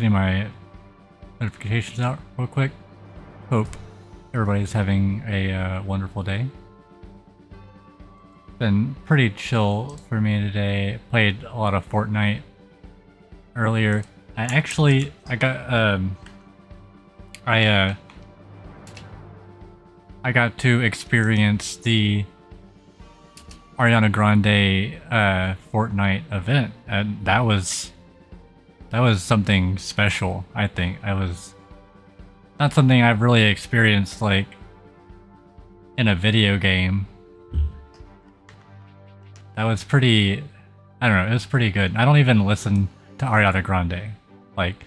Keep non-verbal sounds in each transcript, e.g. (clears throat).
getting my notifications out real quick. Hope everybody's having a uh, wonderful day. Been pretty chill for me today. Played a lot of Fortnite earlier. I actually, I got, um, I, uh, I got to experience the Ariana Grande uh, Fortnite event, and that was that was something special. I think I was not something I've really experienced like in a video game. That was pretty. I don't know. It was pretty good. I don't even listen to Ariana Grande. Like,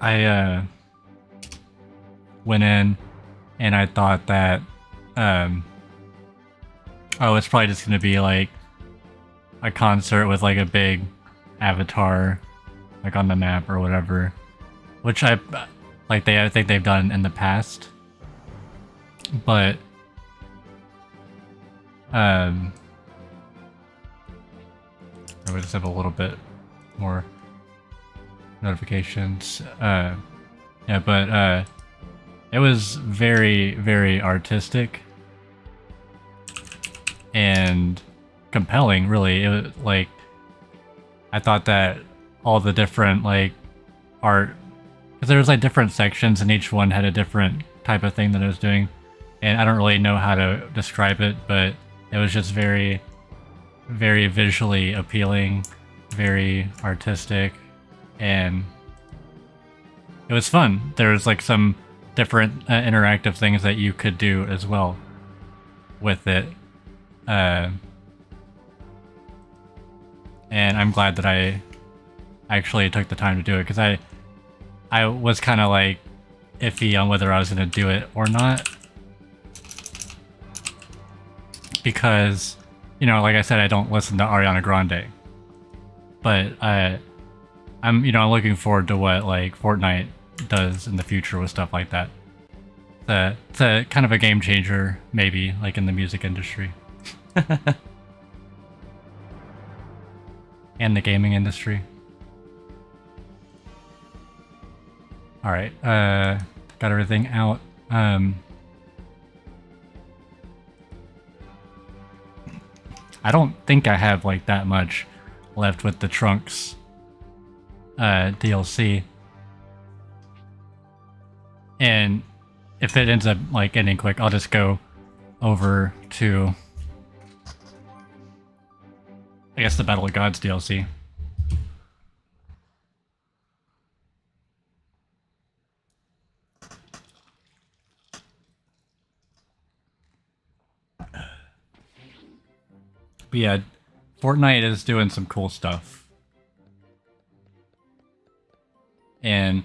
I uh, went in and I thought that, um, oh, it's probably just gonna be like a concert with like a big avatar, like on the map or whatever, which I like. They I think they've done in the past, but um, I would just have a little bit more notifications. Uh, yeah, but uh, it was very, very artistic and compelling. Really, it was like I thought that all the different like art, because there was like different sections and each one had a different type of thing that it was doing, and I don't really know how to describe it, but it was just very, very visually appealing, very artistic, and it was fun. There was like some different uh, interactive things that you could do as well with it. Uh, and I'm glad that I actually took the time to do it because I I was kind of like iffy on whether I was going to do it or not because you know like I said I don't listen to Ariana Grande but I I'm you know I'm looking forward to what like Fortnite does in the future with stuff like that. It's a, it's a kind of a game changer maybe like in the music industry. (laughs) and the gaming industry. All right, uh, got everything out. Um, I don't think I have like that much left with the Trunks uh, DLC. And if it ends up like ending quick, I'll just go over to I guess the Battle of Gods DLC. But yeah, Fortnite is doing some cool stuff. And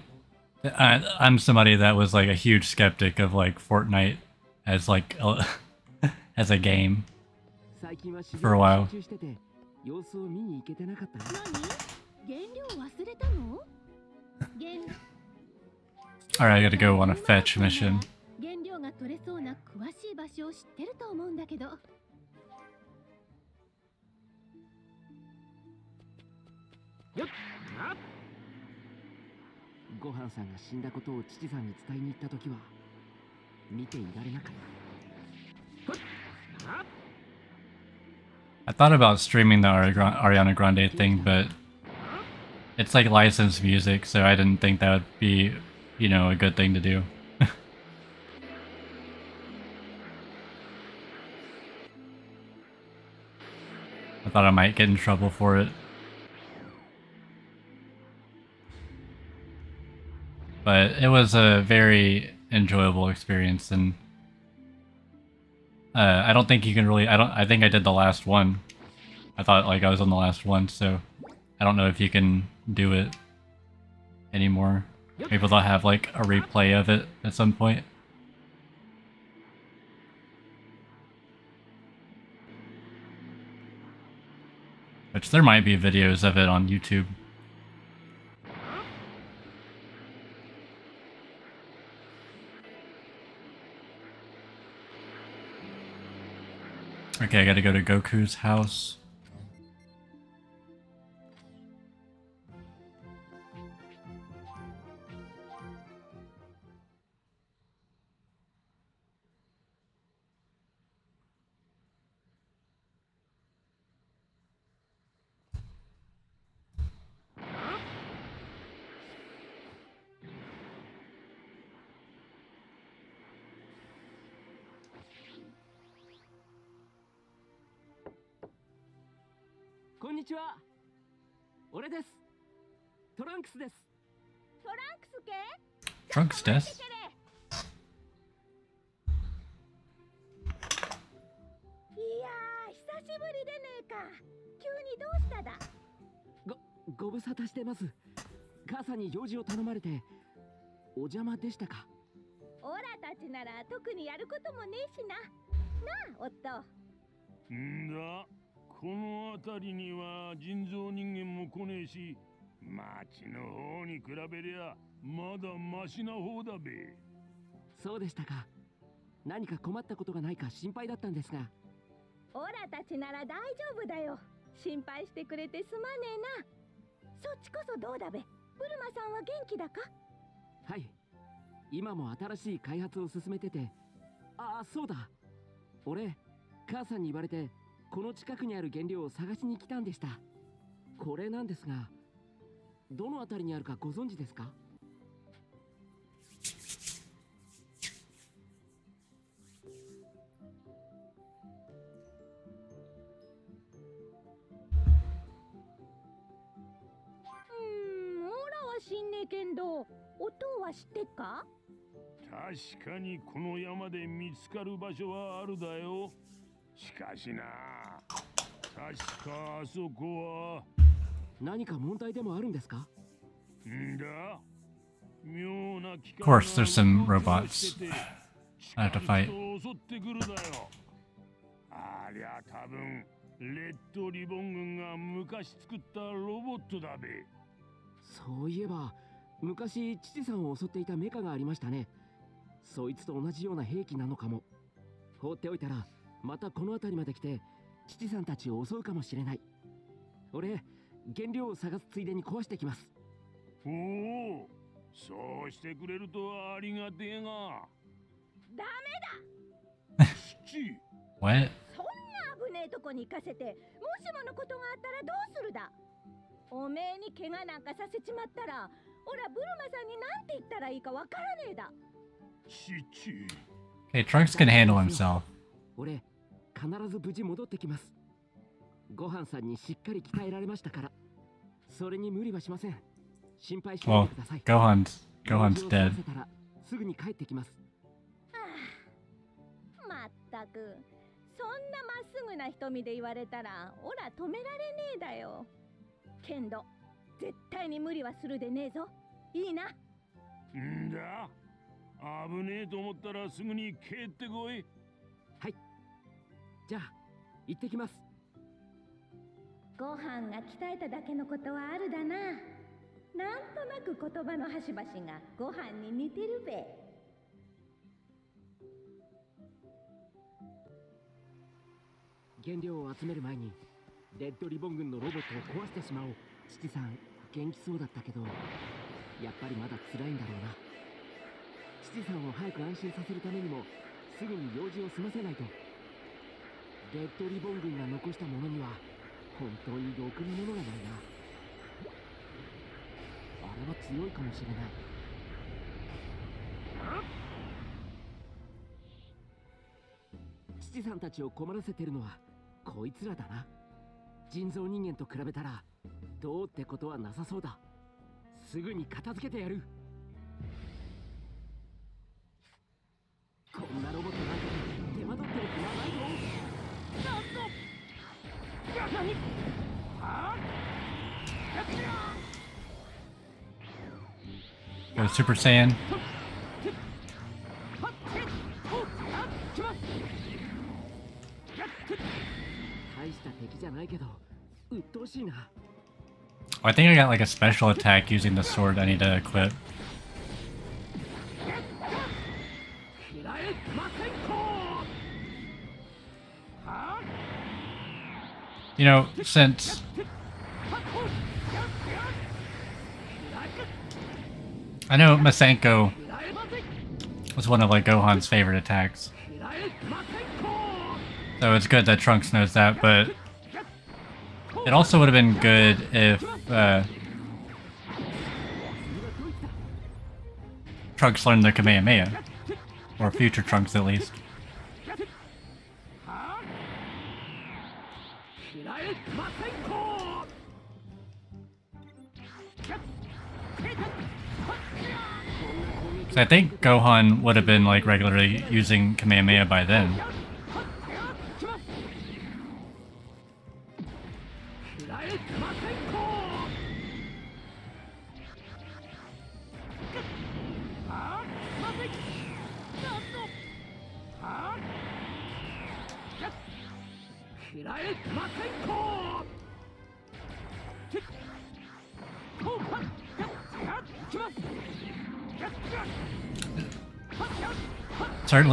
I, I'm somebody that was like a huge skeptic of like Fortnite as like a, (laughs) as a game for a while. 様子を見に行けてなかった何？原料忘れたの？(laughs) Alright, I gotta go on a fetch mission. 原料が取れそうな詳しい場所を知っ。てると思うんだけどごはんさんが死んだことを父さんに伝えに行った時は見ていられなかった I thought about streaming the Ariana Grande thing, but it's like licensed music, so I didn't think that would be, you know, a good thing to do. (laughs) I thought I might get in trouble for it. But it was a very enjoyable experience and uh, I don't think you can really. I don't. I think I did the last one. I thought like I was on the last one, so I don't know if you can do it anymore. Maybe they'll have like a replay of it at some point. Which there might be videos of it on YouTube. Okay, I gotta go to Goku's house. Death? いやー久しぶりでねえか。急にどうしただ？ご無沙汰してます。母さんに用事を頼まれてお邪魔でしたか？オラたちなら特にやることもねえしな。なあ夫。んだこの辺りには人造人間も来ねえし町の方に比べりゃまだマシな方だべ。そうでしたか。何か困ったことがないか心配だったんですが。オラたちなら大丈夫だよ。心配してくれてすまねえな。そっちこそどうだべ。ブルマさんは元気だか？はい。今も新しい開発を進めてて。ああそうだ。俺母さんに言われてこの近くにある原料を探しに来たんでした。これなんですがどの辺りにあるかご存知ですか？うーんオラは知んねえけんど音は知ってっか？確かにこの山で見つかる場所はあるだよ。しかしな。確かあそこは何か問題でもあるんですか？んだ。妙な機 Of course, there's some robots. I have to fight. 襲ってくるだよ。ありゃ多分レッドリボン軍が昔作ったロボットだべ。そういえば昔父さんを襲っていたメカがありましたね。そいつと同じような兵器なのかも。放っておいたらまたこの辺りまで来て父さんたちを襲うかもしれない。俺原料を探すついでに壊してきます。おおそうしてくれるとありがてえがダ父。What? メそんな危ねえとこに行かせてもしものことがあったらどうするだ？おめえに怪我なんかさせちまったらオラブルマさんに何て言ったらいいかわからねえだ。父。Okay, Trunks can handle himself. 俺必ず無事戻ってきますご飯さんにしっかり鍛えられましたから。それに無理はしません。心配しない Well, でください。Gohan's 用事を済 dead. ませたらすぐに帰ってきます。まったくそんなまっすぐな瞳で言われたらオラ止められねえだよ。けんど絶対に無理はするでねえぞ。いいな。んだ？危ねえと思ったらすぐに帰ってこい。じゃあ行ってきますご飯が鍛えただけのことはあるだな。なんとなく言葉の端々がご飯に似てるべ。原料を集める前にレッドリボン軍のロボットを壊してしまおう。父さん元気そうだったけどやっぱりまだ辛いんだろうな。父さんを早く安心させるためにもすぐに用事を済ませないと。レッドリボン軍が残したものには本当にろくなものがないな。あれは強いかもしれない。父さんたちを困らせてるのはこいつらだな。人造人間と比べたらどうってことはなさそうだ。すぐに片付けてやる。Go Super Saiyan. Oh, I think I got like a special attack using the sword I need to equip. you know, since I know Masenko was one of like Gohan's favorite attacks. So it's good that Trunks knows that, but it also would have been good if uh, Trunks learned the Kamehameha. Or future Trunks at least. I think Gohan would have been like regularly using Kamehameha by then.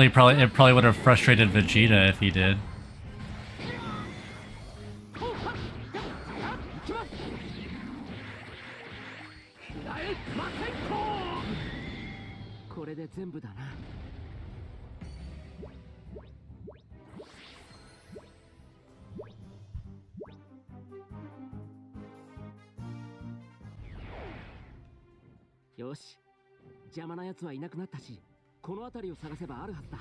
Probably it probably would have frustrated Vegeta if he did. 探せばあるはずだ。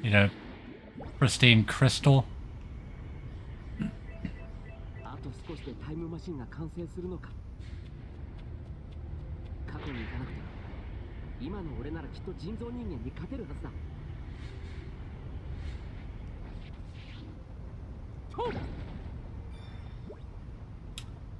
You know, pristine crystal? あと少しでタイムマシンが完成するのか。過去に行かなくても今の俺ならきっと人造人間に勝てるはずだ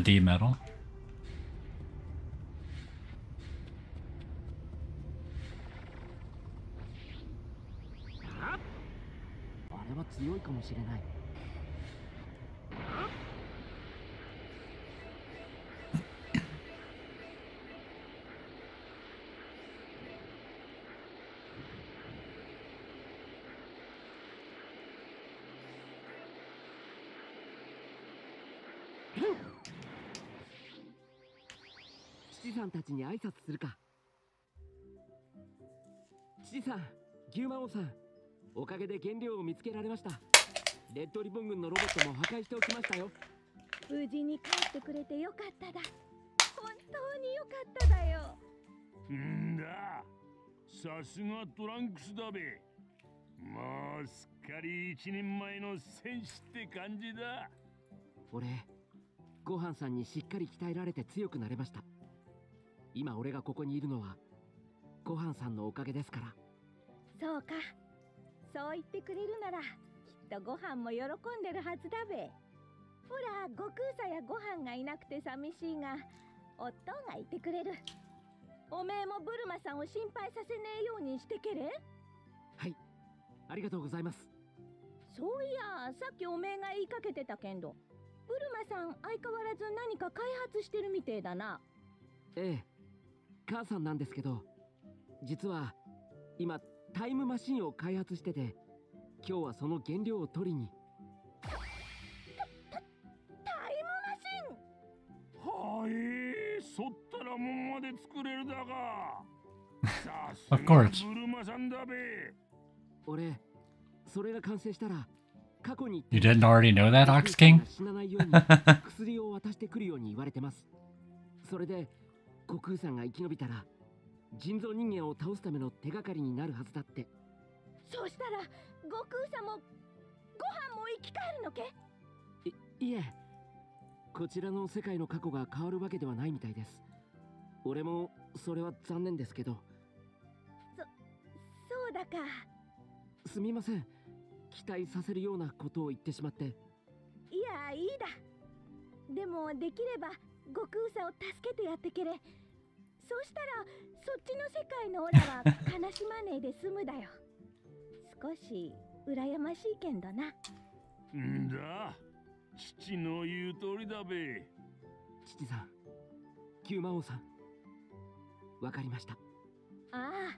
a D metal. ああれは強いかもしれない父さんたちに挨拶するか。父さん牛魔王さんおかげで原料を見つけられました。レッドリボン軍のロボットも破壊しておきましたよ。無事に帰ってくれてよかっただ。本当によかっただよ。んだ。さすがトランクスだべ。もうすっかり一人前の戦士って感じだ。俺ごはんさんにしっかり鍛えられて強くなれました今俺がここにいるのはごはんさんのおかげですから。そうか。そう言ってくれるならきっとご飯も喜んでるはずだべ。ほら悟空さやご飯がいなくて寂しいが夫がいてくれる。おめえもブルマさんを心配させねえようにしてけれ？はい。ありがとうございます。そういやさっきおめえが言いかけてたけんどブルマさん相変わらず何か開発してるみてえだな。ええ母さんなんですけど実は今タイムマシンを開発してて今日はその原料を取りに。タイムマシン？はいそったらもんまで作れるだが。さす Of が course. ブルマさんだべ。俺それが完成したら過去に You didn't already know that, Ox King? (laughs) 死なないように薬を渡してくるように言われてます。それで悟空さんが生き延びたら人造人間を倒すための手がかりになるはずだって。そうしたら悟空さんもご飯も生き返るのけ？いいえ。こちらの世界の過去が変わるわけではないみたいです。俺もそれは残念ですけど。そうだか。すみません。期待させるようなことを言ってしまって。いやいいだ。でもできれば悟空さんを助けてやってけれ。そうしたらそっちの世界のオラは悲しまねえで済むだよ。少し羨ましいけんどな。んだ。父の言う通りだべ。父さん九魔王さん。わかりました。あ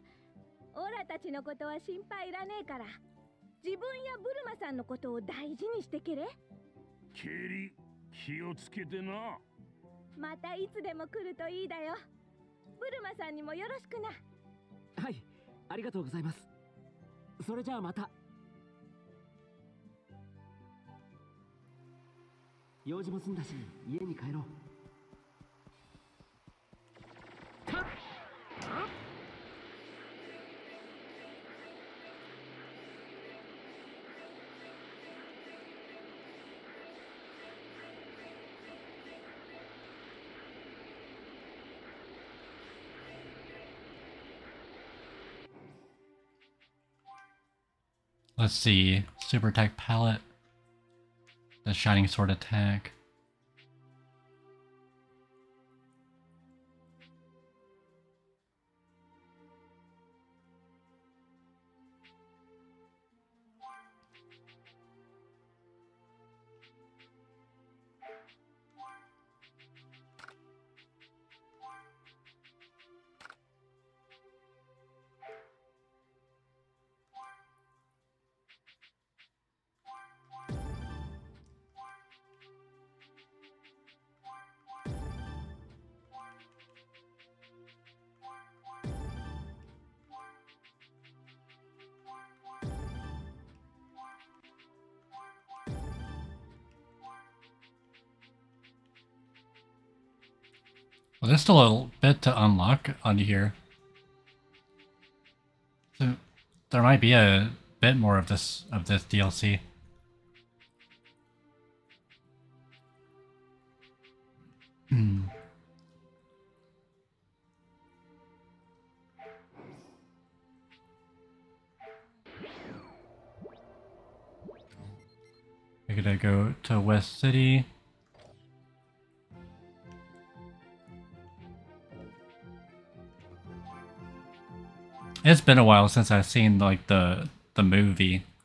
あオラたちのことは心配いらねえから。自分やブルマさんのことを大事にしてけれ。ケリ気をつけてなまたいつでも来るといいだよ。ブルマさんにもよろしくな。はいありがとうございます。それじゃあまた。用事も済んだし家に帰ろう。Let's see. Super attack palette. The shining sword attack. Still a little bit to unlock on here. So there might be a bit more of this of this DLC. Hmm. We're gonna go to West City. It's been a while since I've seen like the the movie.「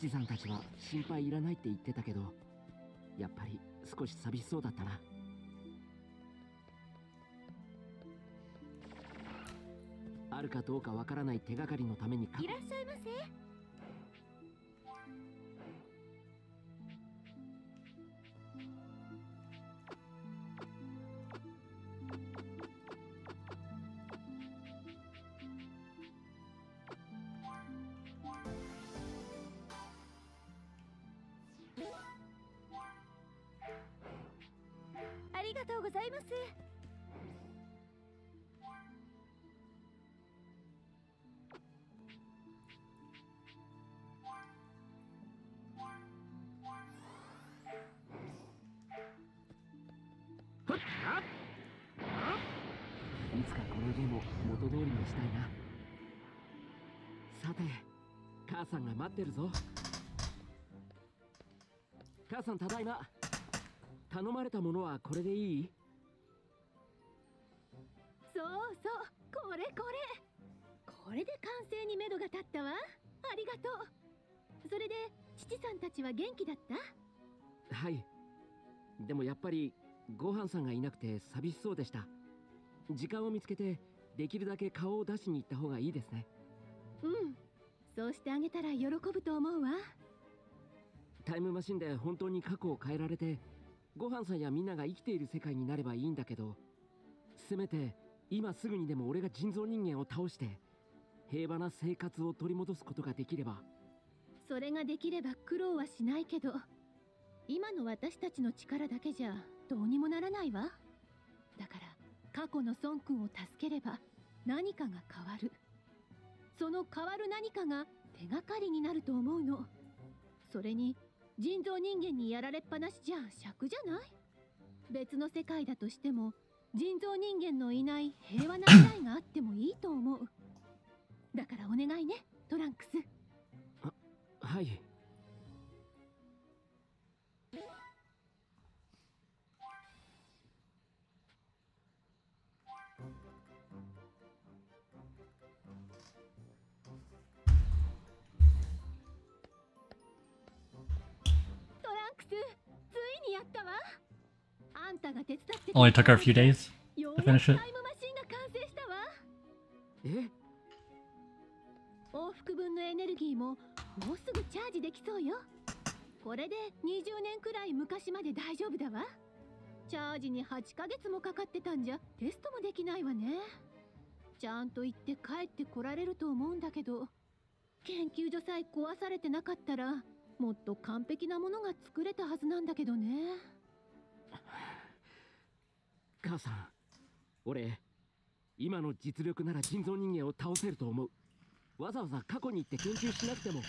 父さんたちは心配いらないって言ってたけどやっぱり少し寂しそうだったな あるかどうかわからない手がかりのためにいらっしゃいんただいま。頼まれたものはこれでいい？そうそうこれこれ。これで完成に目処が立ったわ。ありがとう。それで父さんたちは元気だった？はい。でもやっぱりご飯さんがいなくて寂しそうでした。時間を見つけてできるだけ顔を出しに行った方がいいですね。うん。そうしてあげたら喜ぶと思うわタイムマシンで本当に過去を変えられてご飯さんやみんなが生きている世界になればいいんだけどせめて今すぐにでも俺が人造人間を倒して平和な生活を取り戻すことができれば。それができれば苦労はしないけど今の私たちの力だけじゃどうにもならないわ。だから過去の孫君を助ければ何かが変わる。その変わる何かが手がかりになると思うの。それに人造人間にやられっぱなしじゃ尺じゃない？別の世界だとしても人造人間のいない平和な未来があってもいいと思う。だからお願いねトランクス。はい。Only took her a few days. to く finish タ it. イムマシンが完成したわえ？往復分のエネルギーももうすぐチャージできそうよこれで20年くらい昔まで大丈夫だわチャージに8ヶ月もかかってたんじゃテストもできないわねちゃんと行って帰ってこられると思うんだけど研究所さえ壊されてなかったらもっと完璧なものが作れたはずなんだけどね。母さん俺今の実力なら人造人間を倒せると思う。わざわざ過去に行って研究しなくても。は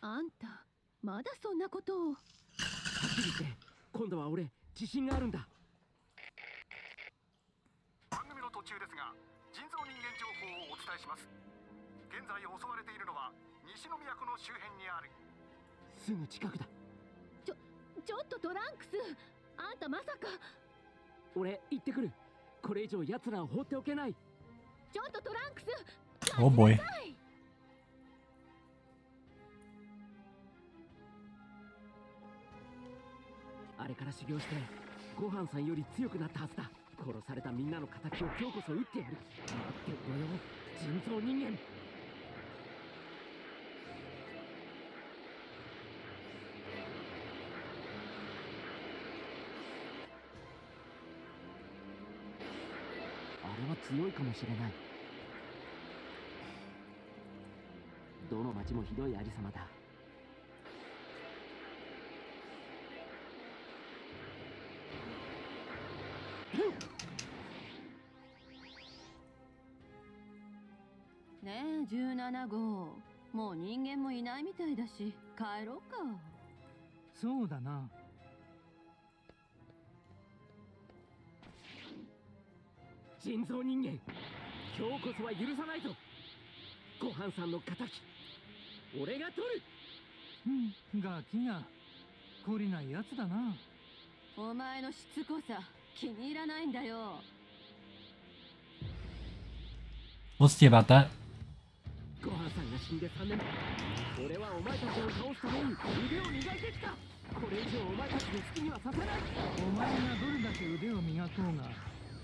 あんたまだそんなことを。っきり言って今度は俺自信があるんだ。番組の途中ですが人造人間情報をお伝えします。現在襲われているのは西の都の周辺にあるすぐ近くだ。ちょっとトランクス。あんたまさか。俺行ってくる。これ以上奴らを放っておけない。ちょっとトランクス。Oh boy. あれから修行してごはんさんより強くなったはずだ。殺されたみんなの敵を今日こそ撃ってやる。待ってろよ人造人間強いかもしれない。どの町もひどいありさまだ。ねえ17号。もう人間もいないみたいだし帰ろうか。そうだな人造人間。今日こそは許さないぞ。ごはんさんの敵。俺が取る。うんガキが。懲りないやつだな。お前のしつこさ気に入らないんだよ。We'll see about that. ごはんさんが死んで3年。俺はお前たちを倒すために腕を磨いてきた。これ以上お前たちに好きにはさせない。お前がどれだけ腕を磨こうが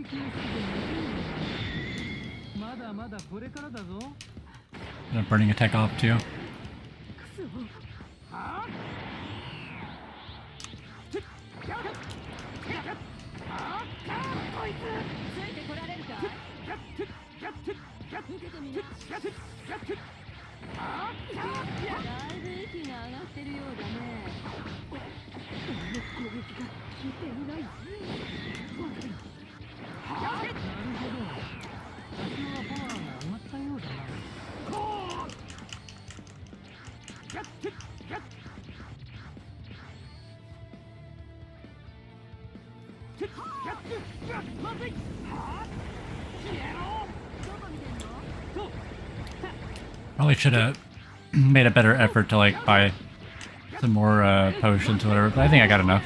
永久すぎて無限だまだまだこれからだぞ I'm burning a tech off too. Should have made a better effort to like buy some more uh, potions or whatever, but I think I got enough.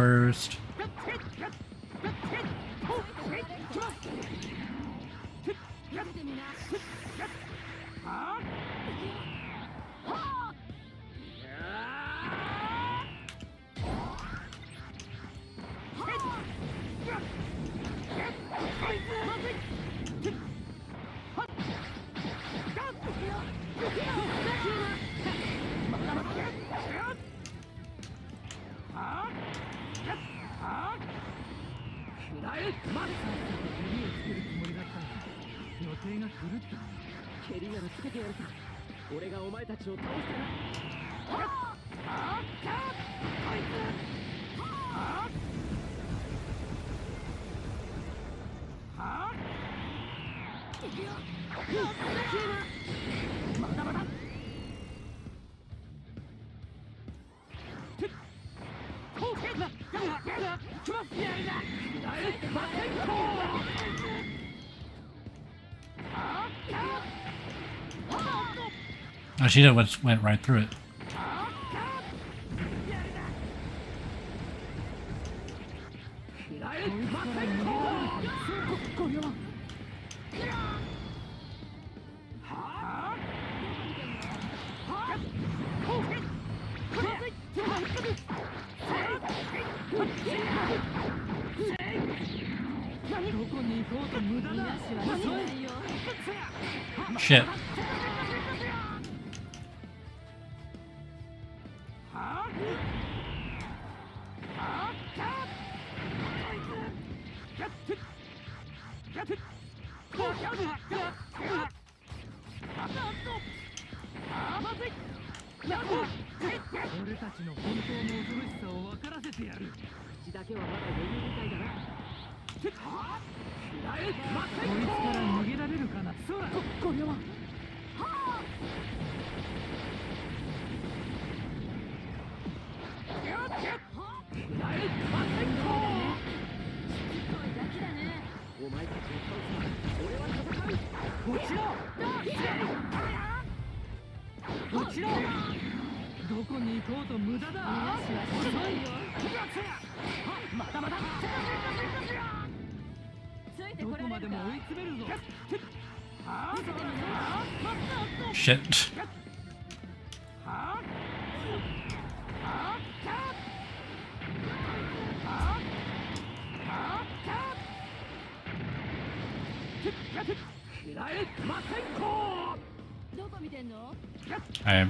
first. けてやるさ俺がお前たちを倒したら。こいつははまだまだ But she went, went right through it.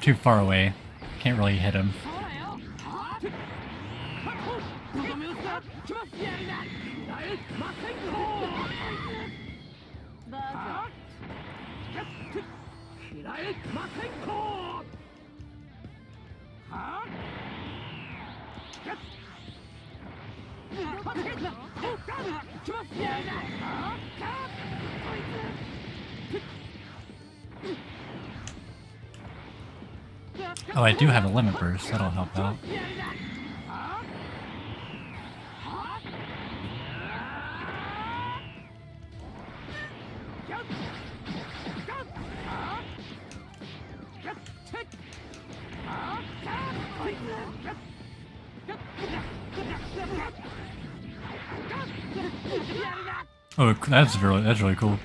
Too far away. Can't really hit him. I do have a limit burst. That'll help out. Oh, that's really that's really cool.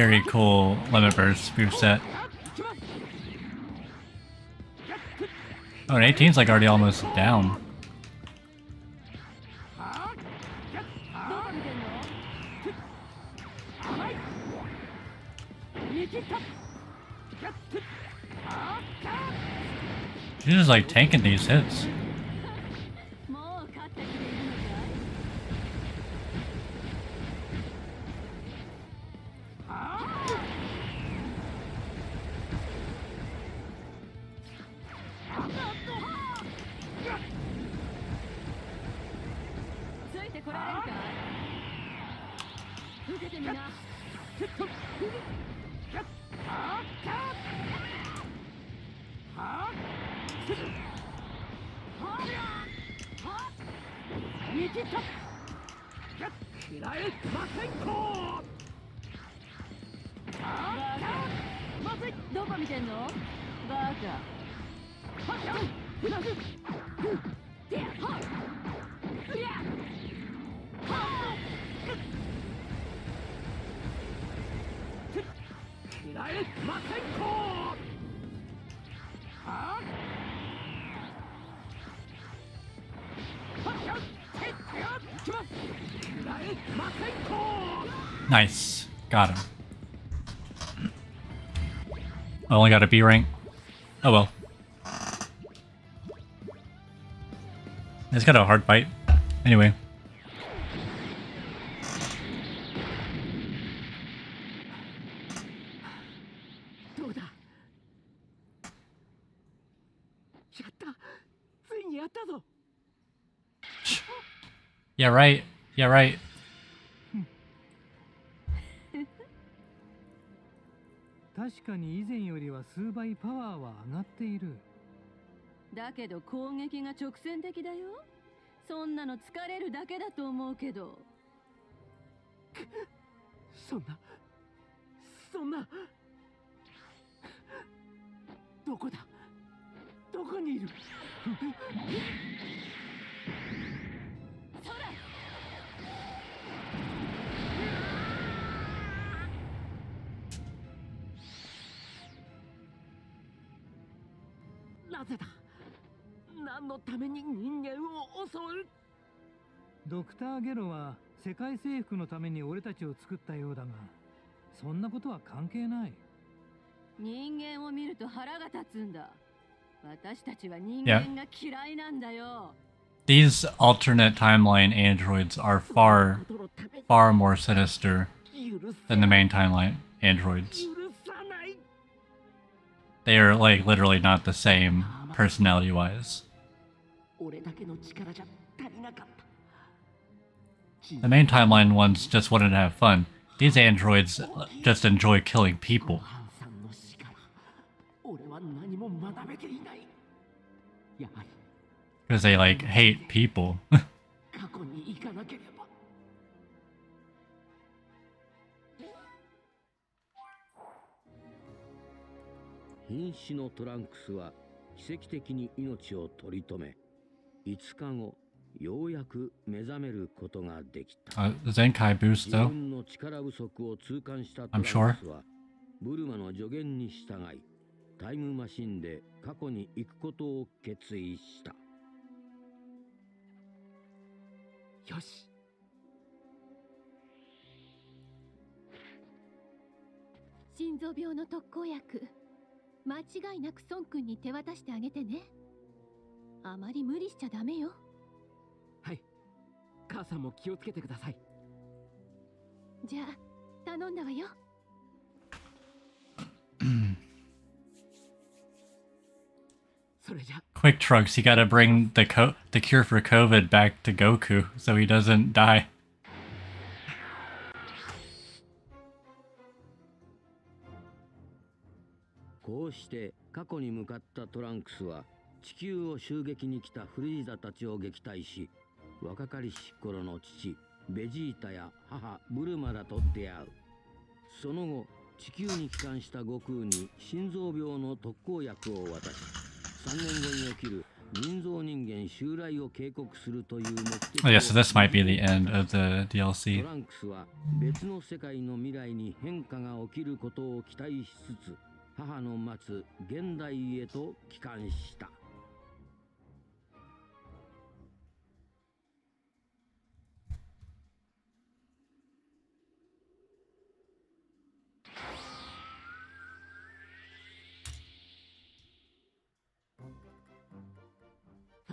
very cool Limit Burst set. Oh, and 18's like already almost down. She's just like tanking these hits. Nice. Got him. I only got a B rank. Oh well. It's got a hard fight. Anyway. Yeah, right. Yeah, right. は上がっている。だけど攻撃が直線的だよ。そんなの疲れるだけだと思うけど。そんなそんなどこだ？どこにいる？何のために人間を襲うドクター・ゲロは世界征服のために俺たちを作ったようだがそんなことは関係ない人間を見ると腹が立つんだ私たちは人間が嫌いなんだよ These alternate timeline androids are far, ことのために far more sinister 許せ than the main timeline androids. 許さない They are like literally not the same personality wise. The main timeline ones just wanted to have fun. These androids uh, just enjoy killing people. Oh, because they, like, hate people. (laughs) 5日後ようやく目覚めることができた uh, Zenkai boost 自 though. 分の力不足を痛感したト I'm ラ sure. ンクスはブルマの助言に従いタイムマシンで過去に行くことを決意したよし心臓病の特効薬間違いなく孫君に手渡してあげてねあまり無理しちゃダメよはい母さんも気をつけてくださいじゃあ頼んだわよそれじゃ Quick Trunks, you gotta bring the co- the cure for COVID back to Goku so he doesn't die. 地球を襲撃に来たフリーザたちを撃退し若かりし頃の父ベジータや母ブルマらと出会うその後地球に帰還した悟空に心臓病の特効薬を渡し3年後に起きる人造人間襲来を警告するという目的 Oh yeah, so this might be the end of the ト.ランクスは別の世界の未来に変化が起きることを期待しつつ母の待つ現代へと帰還した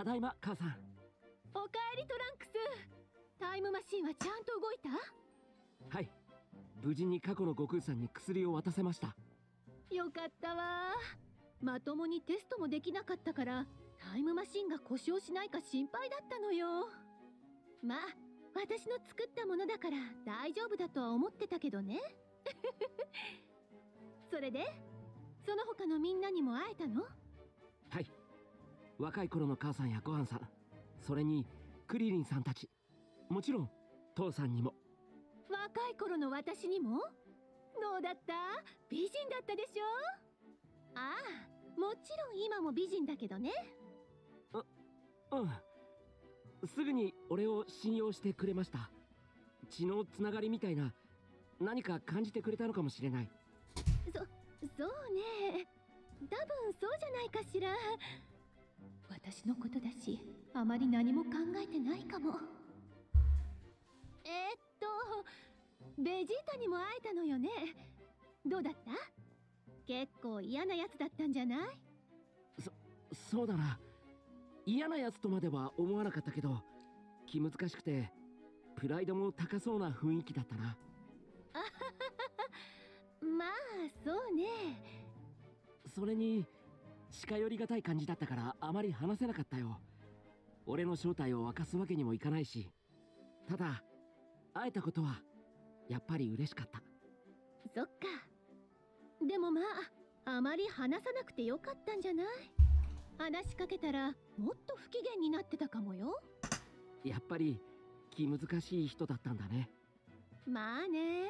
だいま母さん。おかえりトランクス。タイムマシンはちゃんと動いた？はい。無事に過去の悟空さんに薬を渡せました。よかったわ。まともにテストもできなかったからタイムマシンが故障しないか心配だったのよ。まあ私の作ったものだから大丈夫だとは思ってたけどね。(laughs) それでその他のみんなにも会えたの？はい若い頃の母さんやごはんさんそれにクリリンさんたちもちろん父さんにも。若い頃の私にも？どうだった？美人だったでしょ？ああもちろん今も美人だけどね。うん。すぐに俺を信用してくれました。血のつながりみたいな何か感じてくれたのかもしれない。そそうね。多分そうじゃないかしら私のことだしあまり何も考えてないかも。えー、っとベジータにも会えたのよね。どうだった？結構嫌なやつだったんじゃない？そうだな。嫌なやつとまでは思わなかったけど気難しくてプライドも高そうな雰囲気だったな。(laughs) まあそうね。それに近寄りがたい感じだったからあまり話せなかったよ。俺の正体を明かすわけにもいかないしただ会えたことはやっぱり嬉しかった。そっか。でもまああまり話さなくてよかったんじゃない？話しかけたらもっと不機嫌になってたかもよ。やっぱり気難しい人だったんだね。まあね。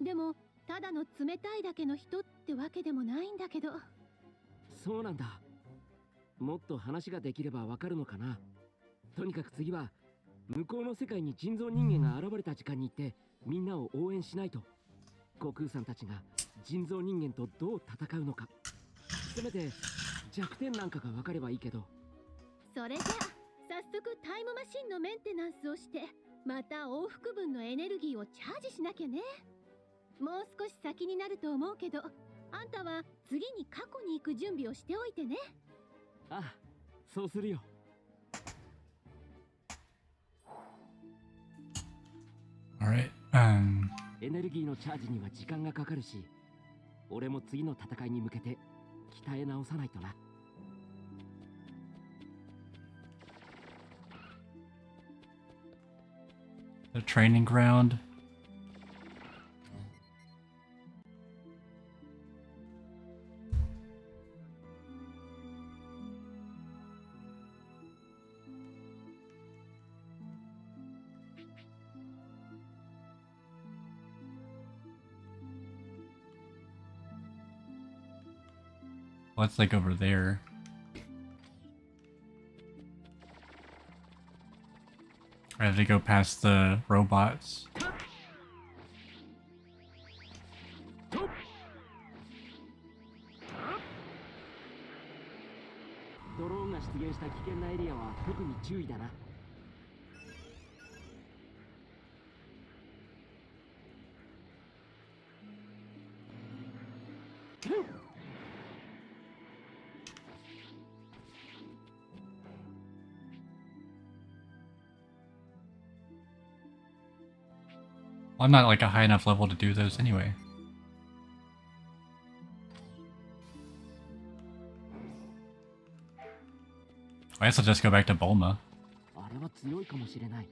でもただの冷たいだけの人ってわけでもないんだけどそうなんだ。もっと話ができればわかるのかな。とにかく次は向こうの世界に人造人間が現れた時間に行ってみんなを応援しないと悟空さんたちが人造人間とどう戦うのか。せめて弱点なんかが分かればいいけど。それじゃあ早速タイムマシンのメンテナンスをしてまた往復分のエネルギーをチャージしなきゃね。もう少し先になると思うけどあんたは次に過去に行く準備をしておいてねああそうするよ Alright. Um, エネルギーのチャージには時間がかかるし俺も次の戦いに向けて鍛え直さないとな the training ground. What's like over there? I have to go past the robots. I'm not like a high enough level to do those anyway. I guess I'll just go back to Bulma. あれは強いかもしれないよ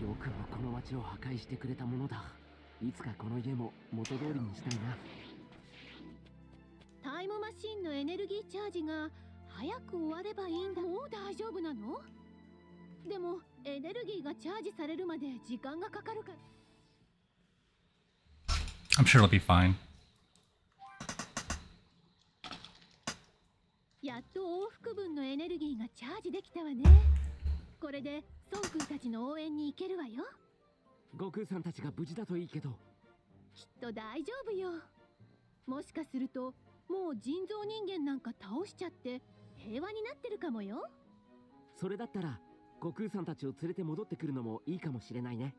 くもこの町を破壊してくれたものだいつかこの家も元通りにしたいなージが早く終わればいいんだ。もう大丈夫なの？でもエネルギーがチャージされるまで時間がかかるから。I'm sure it'll be fine. やっと往復分のエネルギーがチャージできたわね。これで孫君たちの応援に行けるわよ。悟空さんたちが無事だといいけど。きっと大丈夫よ。もしかするともう人造人間なんか倒しちゃって平和になってるかもよ。それだったら悟空さんたちを連れて戻ってくるのもいいかもしれないね。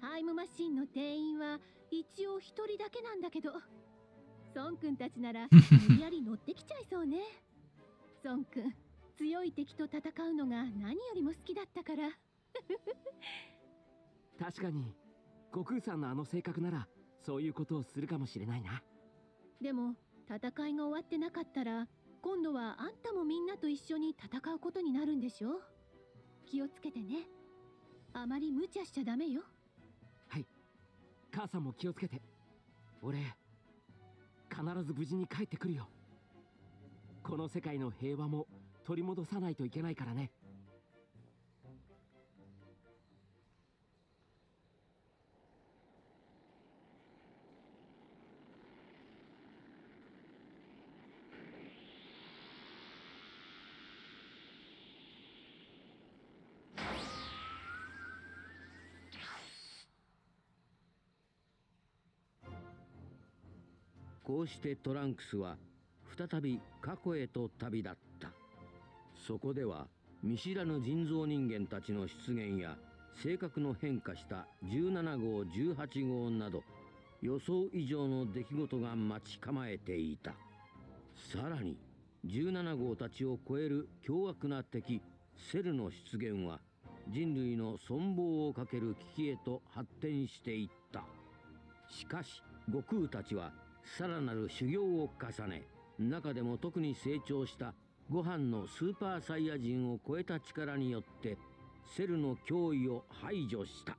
タイムマシンの店員は一応一人だけなんだけど孫君たちなら (laughs) 無理やり乗ってきちゃいそうね。孫君強い敵と戦うのが何よりも好きだったから。(laughs) 確かに悟空さんのあの性格ならそういうことをするかもしれないな。でも戦いが終わってなかったら今度はあんたもみんなと一緒に戦うことになるんでしょ気をつけてね。あまり無茶しちゃダメよ。はい。母さんも気をつけて。俺必ず無事に帰ってくるよ。この世界の平和も取り戻さないといけないからね。うしてトランクスは再び過去へと旅立った。そこでは見知らぬ人造人間たちの出現や性格の変化した17号18号など予想以上の出来事が待ち構えていた。さらに17号たちを超える凶悪な敵セルの出現は人類の存亡をかける危機へと発展していった。しかし悟空たちはさらなる修行を重ね中でも特に成長したご飯のスーパーサイヤ人を超えた力によってセルの脅威を排除した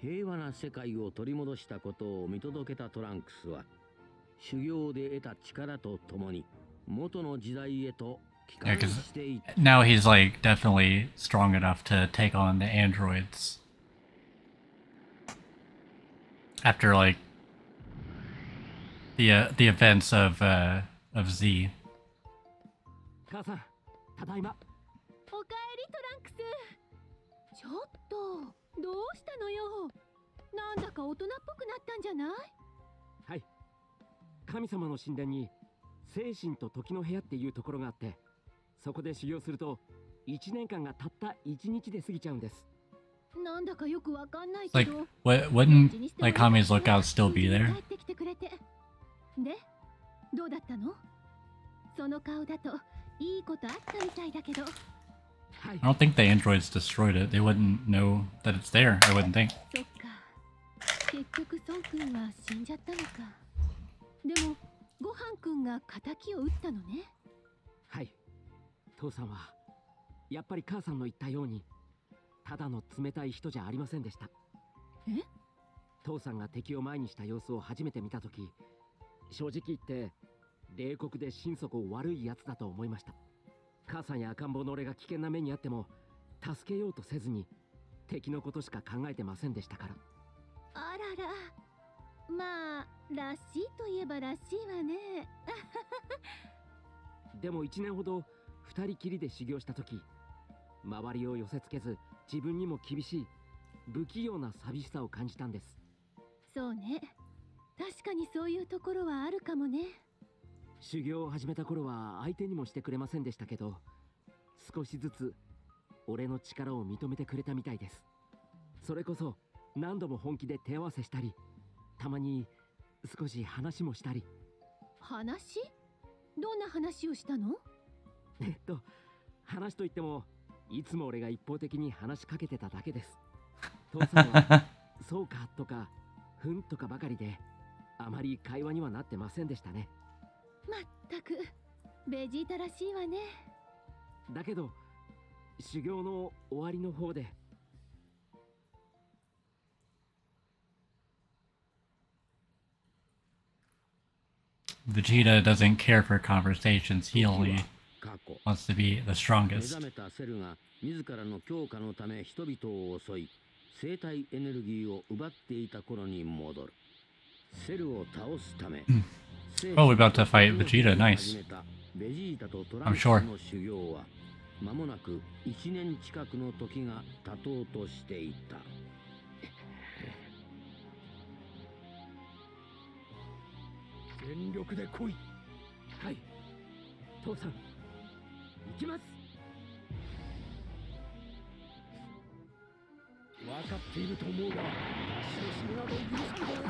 平和な世界を取り戻したことを見届けたトランクスは修行で得た力とともに元の時代へと帰 Yeah, 還 because now he's like definitely strong enough to take on the androids. After like the uh, the events of uh, of Z. 母さんただいまおかえりトランクスちょっとどうしたのよなんだか大人っぽくなったんじゃないはい神様の神殿に精神と時の部屋っていうところがあってそこで修行すると1年間がたった1日で過ぎちゃうんですなんだかよくわかんない It's け like ど what wouldn't like Kami's lookout still be there? でどうだったの？その顔だといいことあったみたいだけど。はい。I don't think the androids destroyed it. They wouldn't know that it's there. I wouldn't think. そっか。結局孫君は死んじゃったのか。でもごはんくんが敵を撃ったのね。はい。父さんはやっぱり母さんの言ったようにただの冷たい人じゃありませんでした。え？父さんが敵を前にした様子を初めて見た時正直言って冷酷で心底悪いやつだと思いました。母さんや赤ん坊の俺が危険な目にあっても助けようとせずに敵のことしか考えてませんでしたから。あらら。まあらしいといえばらしいわね。(laughs) でも1年ほど二人きりで修行した時周りを寄せつけず自分にも厳しい不器用な寂しさを感じたんです。そうね確かにそういうところはあるかもね。修行を始めた頃は相手にもしてくれませんでしたけど少しずつ俺の力を認めてくれたみたいです。それこそ何度も本気で手合わせしたりたまに少し話もしたり。話？どんな話をしたの？えっと話といってもいつも俺が一方的に話しかけてただけです。父さんは「(laughs) そうか」とか「ふん」とかばかりであまり会話にはなってませんでしたね。まったく。ベジータらしいわね。だけど修行の終わりの方で。Vegeta doesn't care for conversations. He only wants to be the 目 strongest. 覚めたセルが自らの強化のため人々を襲い生体エネルギーを奪っていた頃に戻る Oh, we're about to fight Vegeta. Nice. I'm sure. の修行は間もなく1年近くの時が経とうとしていた全力で来いはい父さん行きます分かっていると思うが足の死ぬなど許さんぞ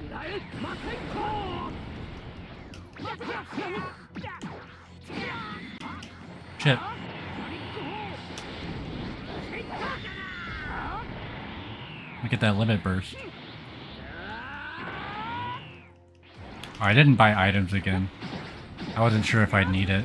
平へマセンコ Shit. Look at that limit burst. Oh, I didn't buy items again. I wasn't sure if I'd need it.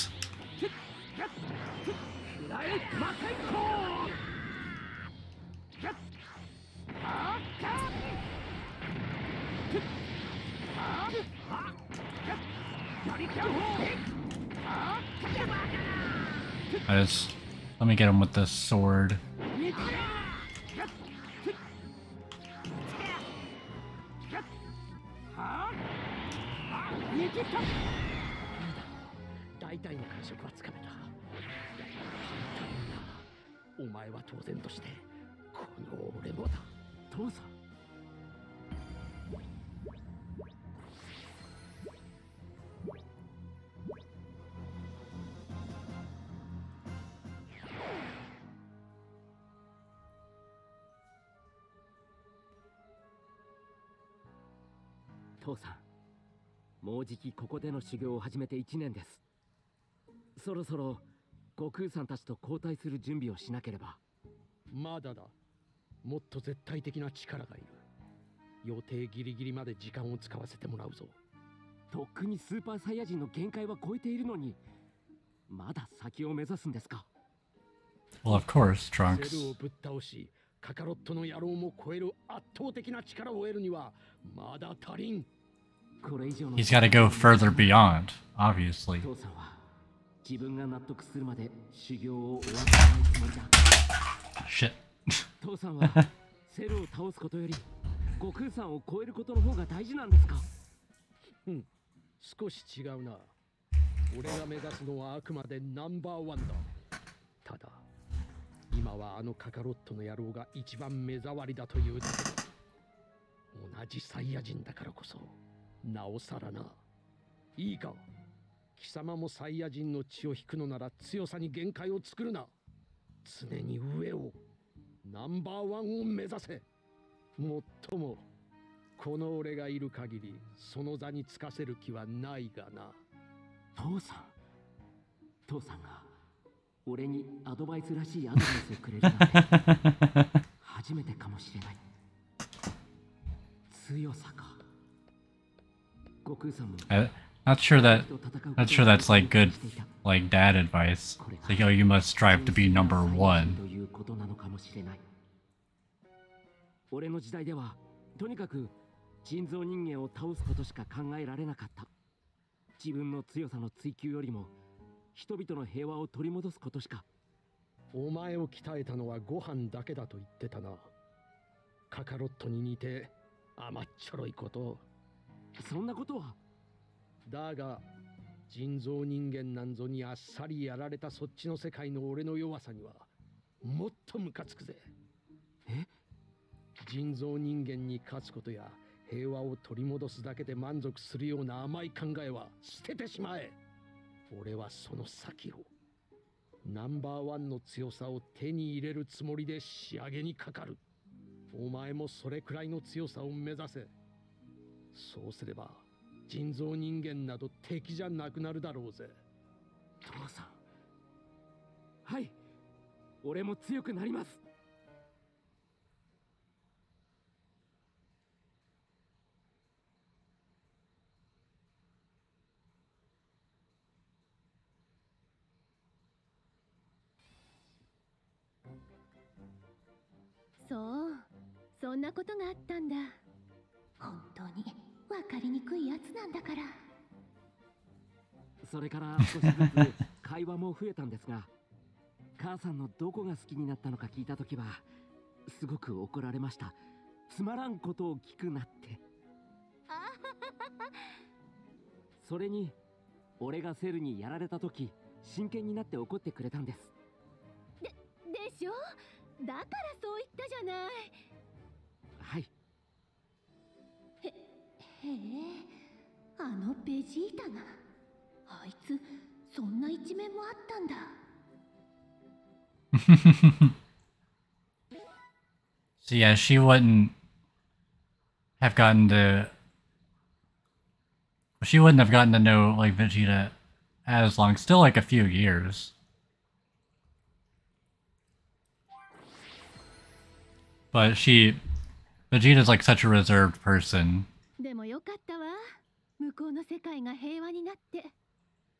I just let me get him with the sword. うじきここでの修行を始めて1年です。そろそろ悟空さんたちと交代する準備をしなければ。まだだ。もっと絶対的な力がいる。予定ギリギリまで時間を使わせてもらうぞ。とっくにスーパーサイヤ人の限界は超えているのに。まだ先を目指すんですか？Well, of course, セ Trunks. ルをぶっ倒しカカロットの野郎も超える圧倒的な力を得るにはまだ足りん He's got to go further beyond, obviously. 父さんは自分が納得するまで修行を終わらせないつもりだ。Shit. (laughs) 父さんはセルを倒すことより悟空さんを超えることの方が大事なんですか？少し違うな。俺が目指すのはあくまでナンバーワンだ。ただ今はあのカカロットの野郎が一番目障りだというだけで同じサイヤ人だからこそなおさらな。いいか。貴様もサイヤ人の血を引くのなら強さに限界を作るな。常に上をナンバーワンを目指せ。もっともこの俺がいる限りその座につかせる気はないがな。父さん。父さんが俺にアドバイスらしいアドバイスをくれるなんて。(laughs) 初めてかもしれない。強さか I, not sure that not sure that's like good like dad advice. Like, oh, you must strive to be number と one. いうことなのかもしれない俺の時代ではとにかく人造人間を倒すことしか考えられなかった。自分の強さの追求よりも人々の平和を取り戻すことしか。お前を鍛えたのはご飯だけだと言ってたな。カカロットに似て甘っちょろいこと。をそんなことはだが人造人間なんぞにあっさりやられたそっちの世界の俺の弱さにはもっとムカつくぜ。え？人造人間に勝つことや平和を取り戻すだけで満足するような甘い考えは捨ててしまえ。俺はその先を。ナンバーワンの強さを手に入れるつもりで仕上げにかかる。お前もそれくらいの強さを目指せそうすれば人造人間など敵じゃなくなるだろうぜ。父さん。はい。俺も強くなります。そう。そんなことがあったんだ本当に分かりにくいやつなんだから。それから少しずつ会話も増えたんですが母さんのどこが好きになったのか聞いた時はすごく怒られました。つまらんことを聞くなって。それに俺がセルにやられた時真剣になって怒ってくれたんです。でしょ？だからそう言ったじゃないえあのベジータがあいつそんな一面もあったんだ (laughs) So yeah, she wouldn't have gotten to. She wouldn't have gotten to know like Vegeta as long. Still like a few years. But she, Vegeta's like such a reserved person. でもよかったわ。向こうの世界が平和になって。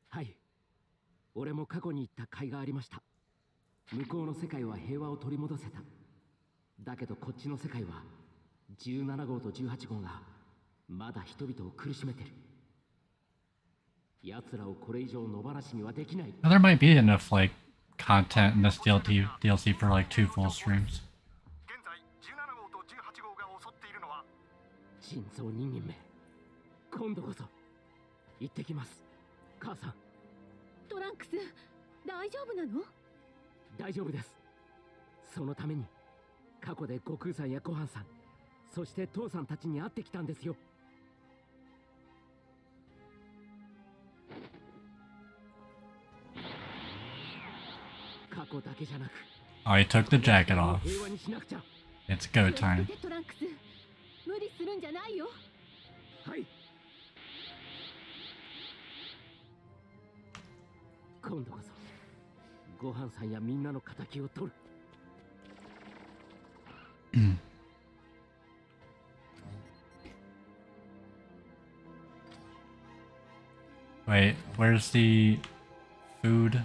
はい。俺も過去に行った甲斐がありました。向こうの世界は平和を取り戻せた。だけどこっちの世界は17号と18号がまだ人々を苦しめてる。奴らをこれ以上野放しにはできない。Now, there might be enough like content in this DLC DLC for like two full streams. 人造人間め。今度こそ行ってきます。母さん。トランクス大丈夫なの？大丈夫です。そのために過去で悟空さんやごはんさんそして父さんたちに会ってきたんですよ。過去だけじゃなく Oh, he took the jacket off. (laughs) 平和にしなくちゃ。It's go time. 無理するんじゃないよ。はい。今度こそごはんさんやみんなの敵を取る。Wait, where's the food?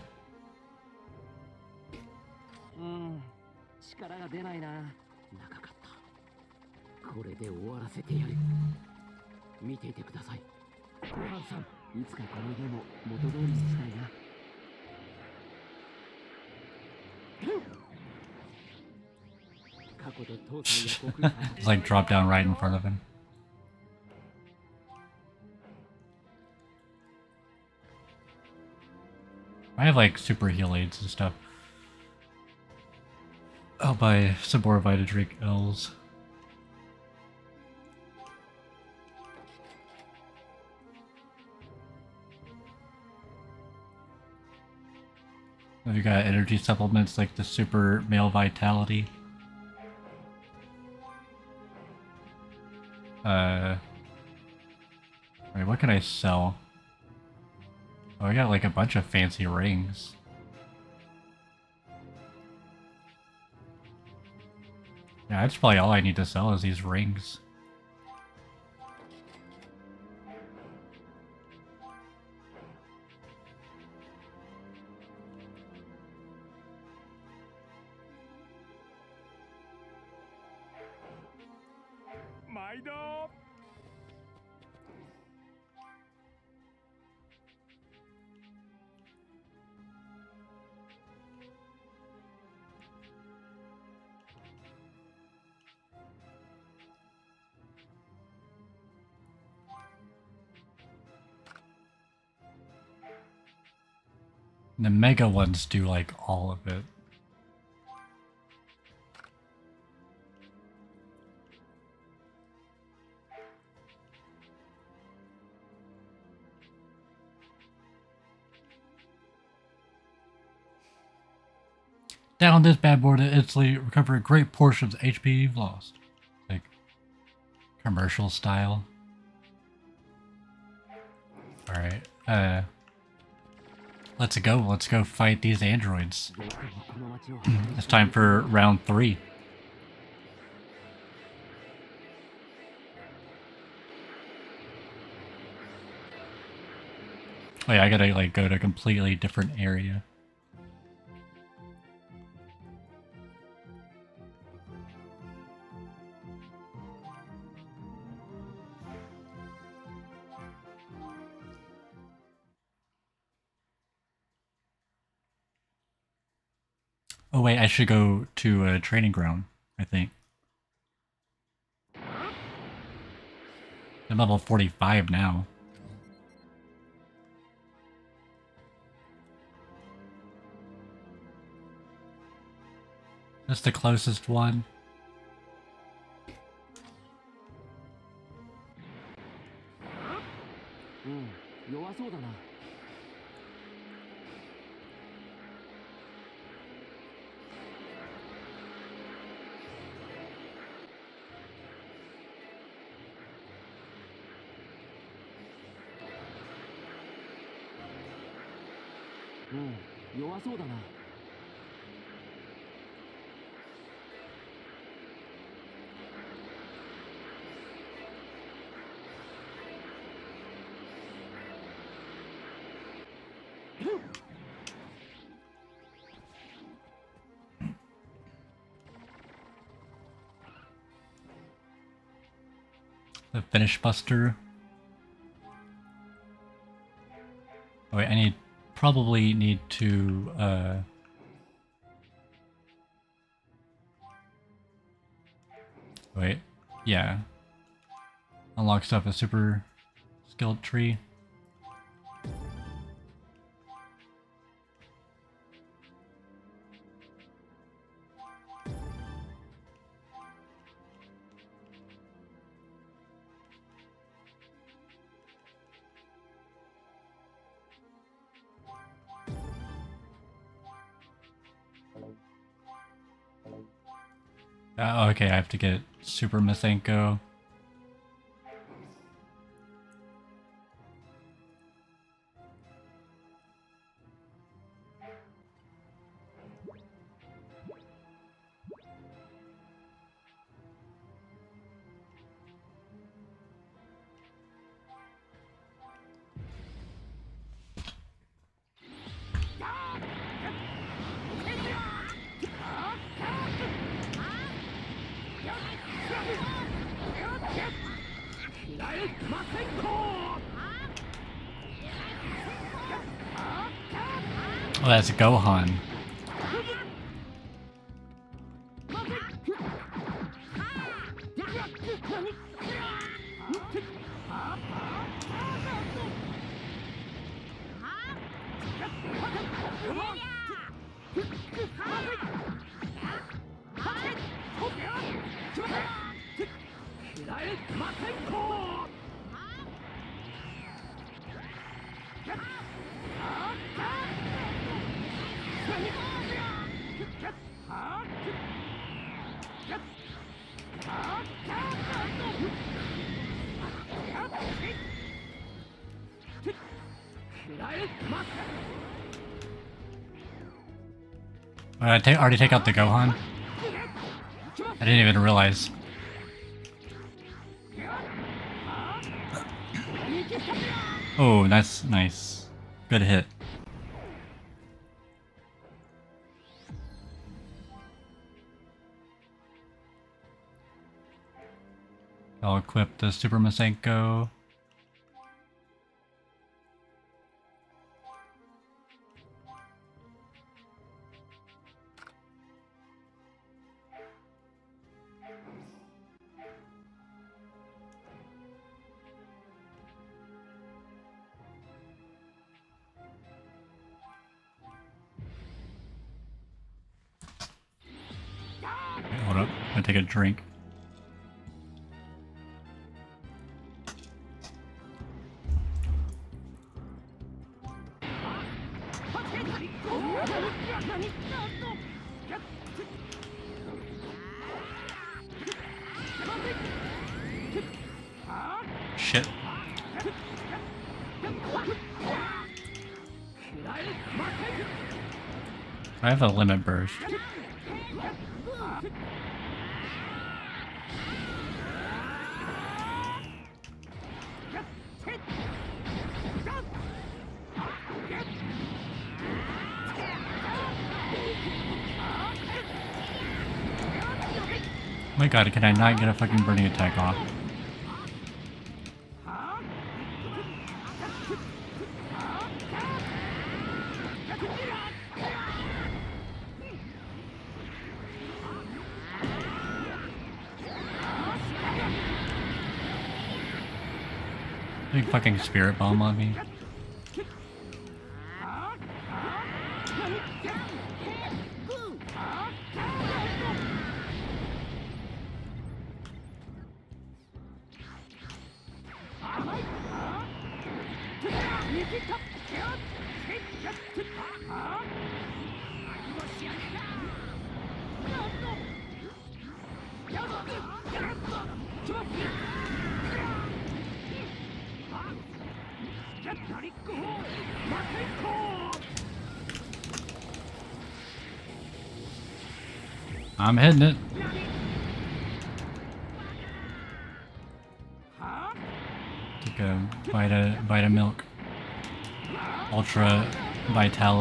うん。力が出ないなこれで終わらせてやる見ていてくださいごはんさんいつかこの家も元通りにしたいな過去で父さんや悟空さん Just (laughs) like drop down right in front of him. I have like super heal aids and stuff. I'll buy some more Vita Drink L's. We got energy supplements like the Super Male Vitality. Uh. Wait, what can I sell? Oh, I got like a bunch of fancy rings. Yeah, that's probably all I need to sell is these rings. Mega ones do like all of it. Down this bad boy to instantly recover a great portion of the HP you've lost. Like commercial style. Alright, uh Let's go. Let's go fight these androids. it's time for round three. Oh Wait, I gotta like go to a completely different area. Should go to a training ground, I think. I'm level 45 now. That's the closest one. Hmm, う Finish buster. Oh wait, I need probably need to uh wait, yeah. Unlocks up a super skilled tree. Okay, I have to get Super Masenko. Gohan. Let's (laughs) go! I ta already take out the Gohan? I didn't even realize. Oh, that's nice. Good hit. I'll equip the Super Masenko. Drink. Shit. I have a limit burst. God, can I not get a fucking burning attack off? Big fucking spirit bomb on me.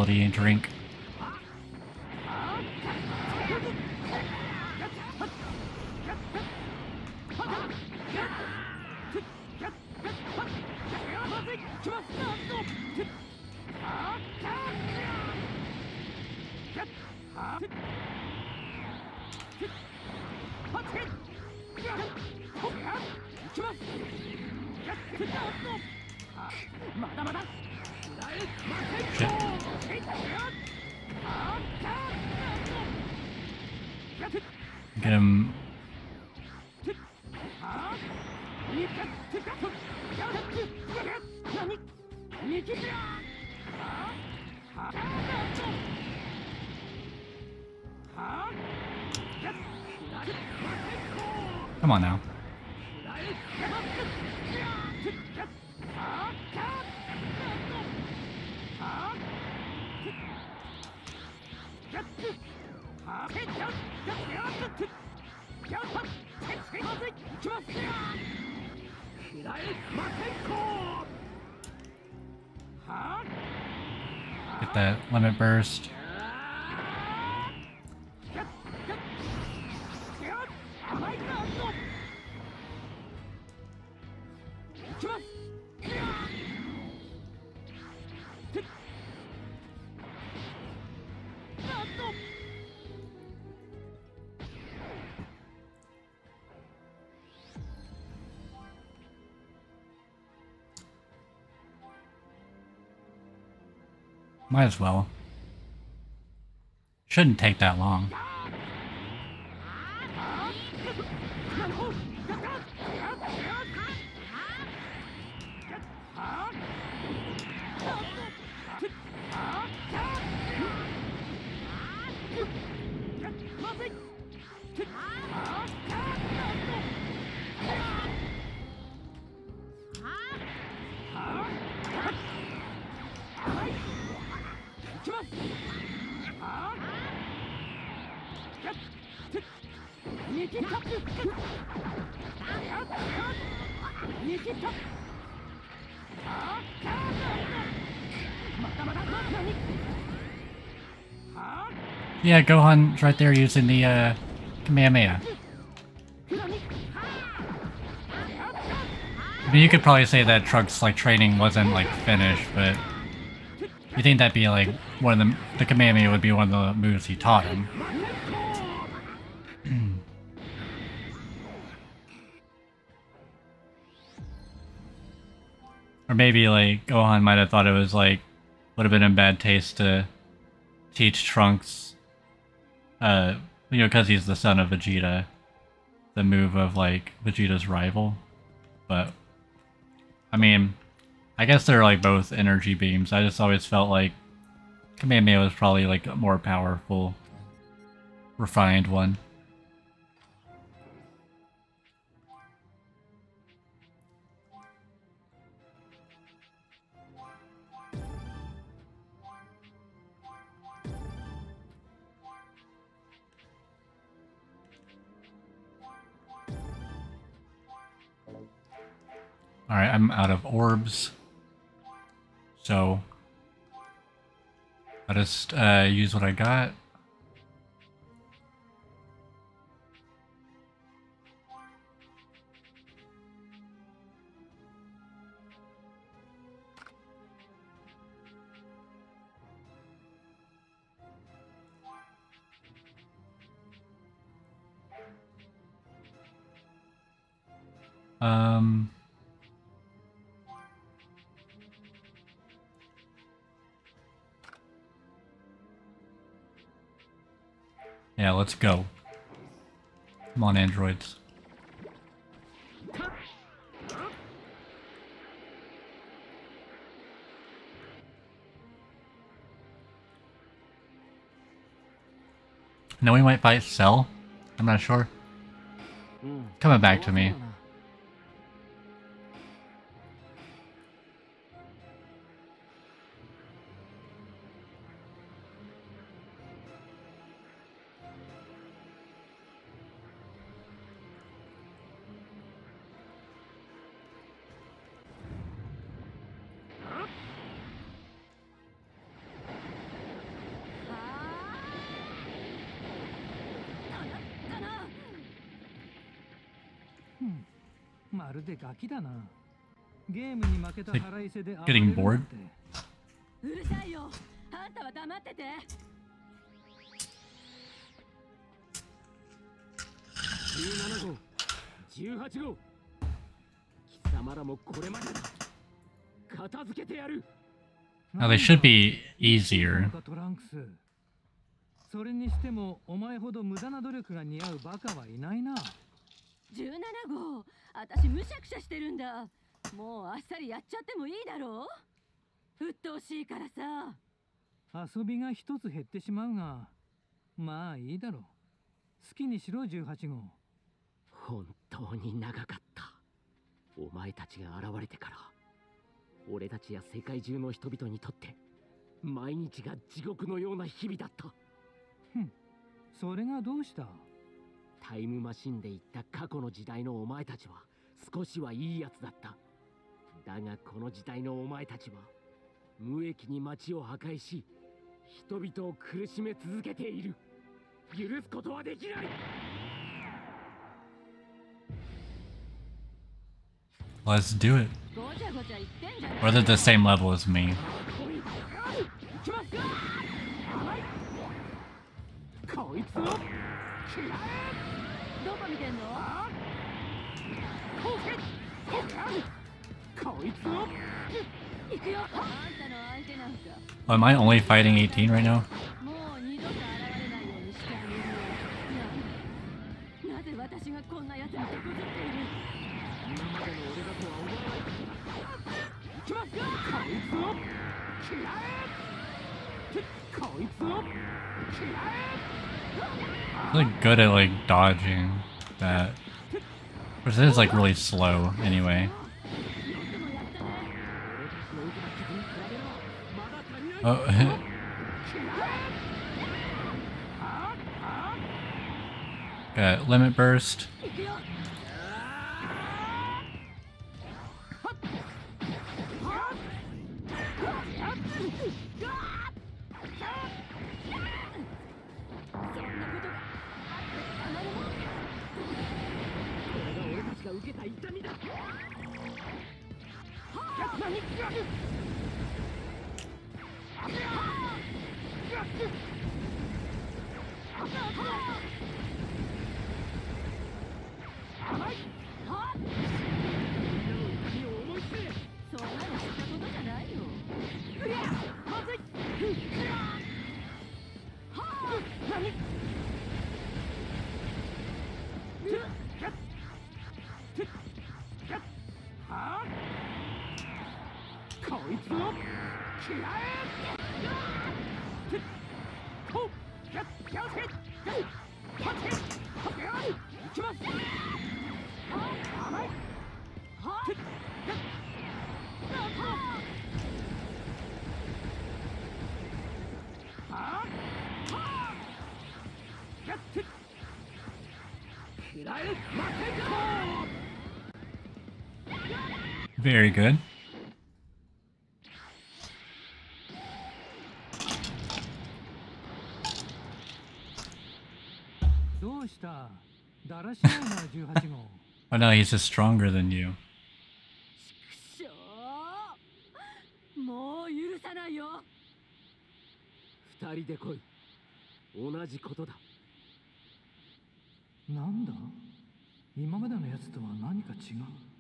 quality and drink. Limit burst. Might as well. Shouldn't take that long. Yeah, Gohan's right there using the uh, Kamehameha. I mean, you could probably say that Trunks' like training wasn't like finished, but you think that'd be like one of the the Kamehameha would be one of the moves he taught him. (clears throat) or maybe like Gohan might have thought it was like would have been in bad taste to teach Trunks, uh, you know, because he's the son of Vegeta, the move of like Vegeta's rival. But I mean, I guess they're like both energy beams. I just always felt like Kamehameha was probably like a more powerful, refined one. Alright, I'm out of orbs. So, I'll just uh, use what I got. Let's go. Come on, androids. No, we might fight Cell. I'm not sure. Hmm. Coming back to me. てやる Now they should be easier. トランクス。それにしてもお前ほど無駄な努力が似合うバカはいないな。 17号 私むしゃくしゃしてるんだ。もうあっさりやっちゃってもいいだろう？鬱陶しいからさ。遊びが一つ減ってしまうが、まあいいだろう。好きにしろ18号。本当に長かった。お前たちが現れてから俺たちや世界中の人々にとって毎日が地獄のような日々だった。それがどうした？タイムマシンで行った過去の時代のお前たちは少しはいいやつだった。だがこの時代のお前たちは無益に街を破壊し人々を苦しめ続けている。許すことはできない.ごちゃごちゃ言ってんじゃない Or they're the same level as me. こいつをどこ見てんの？こいつをあんたの相手なんか。Am I only fighting 18 right now? こいつを。嫌え really good at like dodging that. Which is like really slow anyway. Oh. (laughs) uh, limit burst. 受けた痛みだ。何そん Very good. (laughs) oh no, he's just stronger than you. (laughs)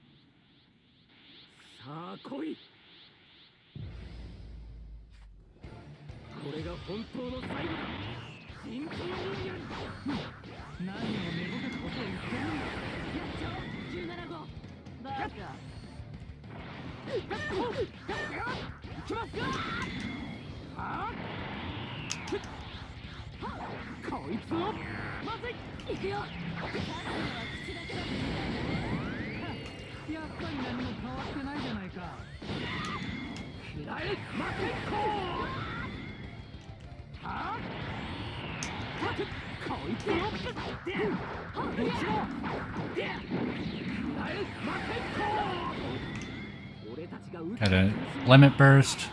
Limit burst.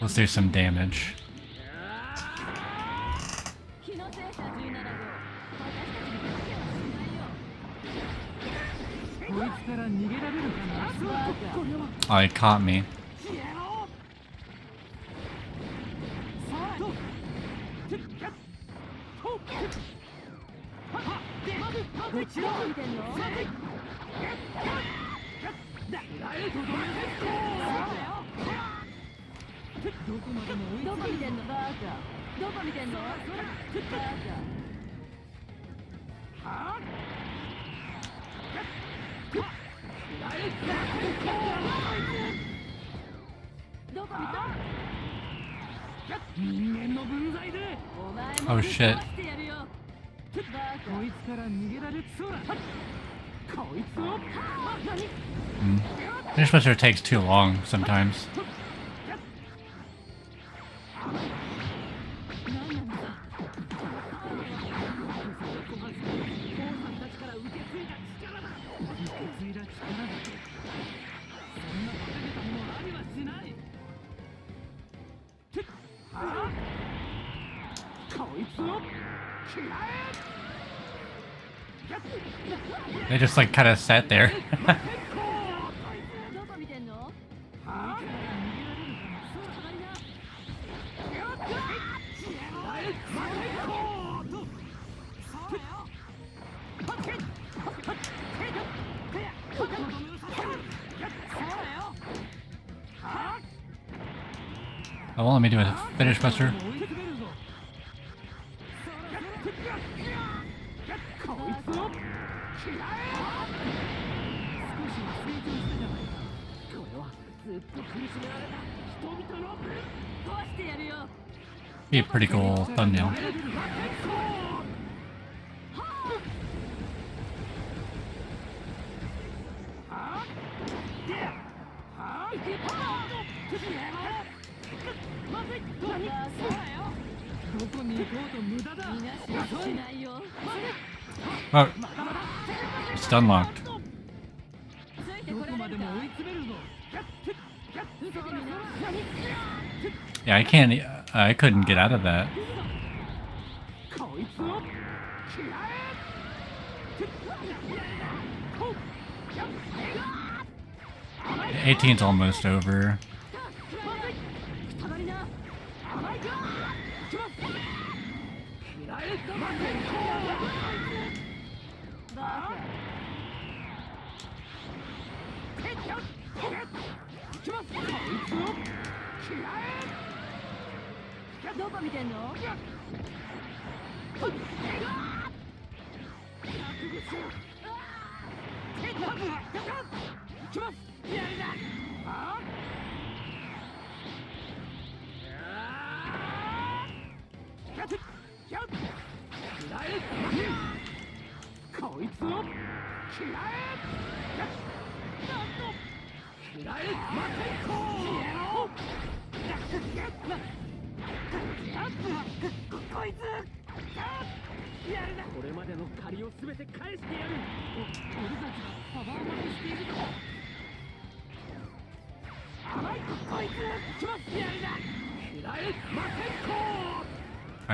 Let's do some damage. Oh, he caught me. こいつから逃げられそうだこいつを何 This mustard takes too long sometimes. just like kind of sat there. (laughs) Oh, well, let me do a finish buster. can't. I couldn't get out of that. Eighteen's almost over.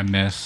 Miss.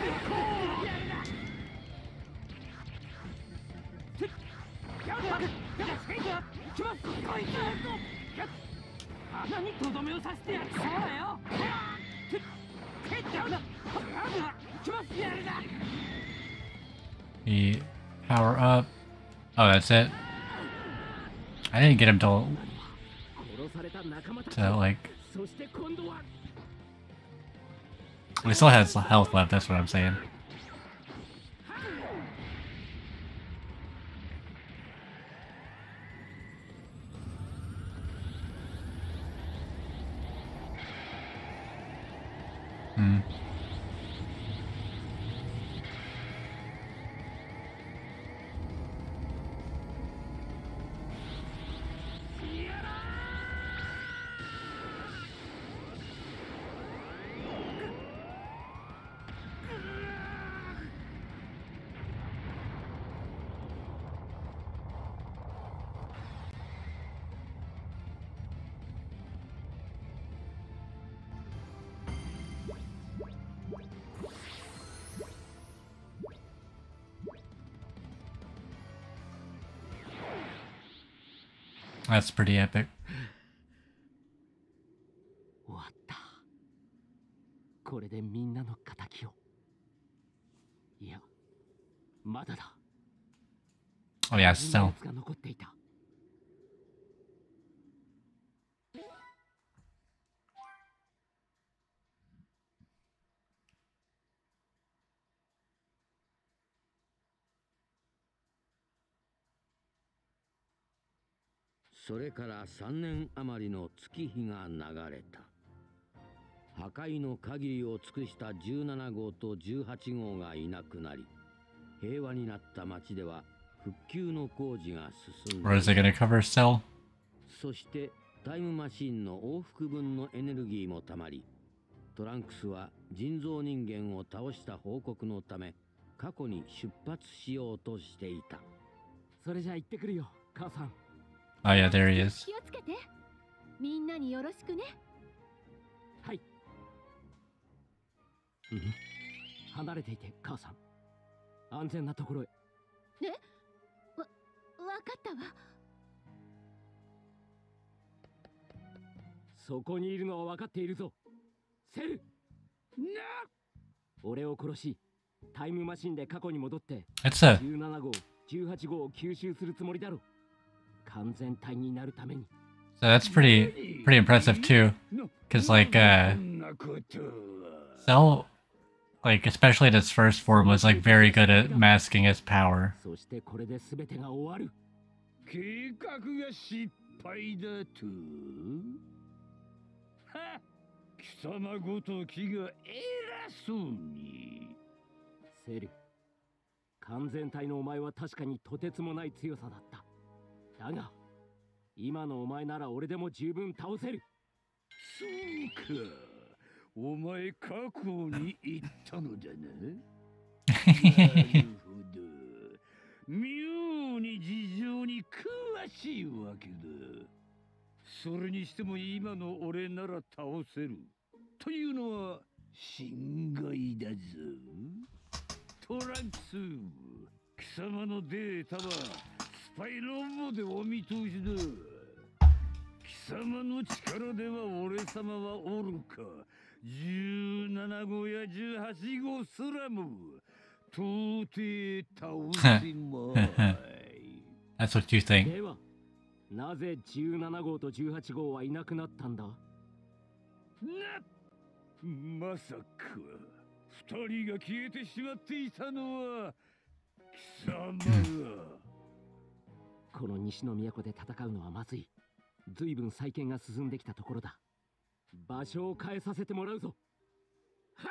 that's it. I didn't get him to, to like... We still has health left, that's what I'm saying. That's pretty epic. Oh yeah, still. から3年余りの月日が流れた。破壊の限りを尽くした17号と18号がいなくなり平和になった町では復旧の工事が進ん Cell? そしてタイムマシンの往復分のエネルギーもたまりトランクスは人造人間を倒した報告のため過去に出発しようとしていた。それじゃ行ってくるよ母さん Oh yeah, there he is. 気をつけて。みんなによろしくね。はい。離れていて母さん。安全なところへ。わ分かったわ。そこにいるのは分かっているぞ。セル！な！俺を殺しタイムマシンで過去に戻って a 17号18号を吸収するつもりだろ。う So that's pretty pretty impressive too, because like uh, Cell, like especially in its first form, was like very good at masking his power. だが今のお前なら俺でも十分倒せる。そうか。お前過去に言ったのだな。(laughs) ど。妙に事情に詳しいわけだ。それにしても今の俺なら倒せる。というのは心外だぞ。トランクス貴様のデータはスパイロボでお見通しだ。貴様の力では俺様はおるか。17号や18号すらも。到底倒せまい。That's what you think. ではなぜ17号と18号はいなくなったんだ？なまさか。二人が消えてしまっていたのは貴様がこの西の都で戦うのはまずい。随分再建が進んできたところだ。場所を変えさせてもらうぞ。は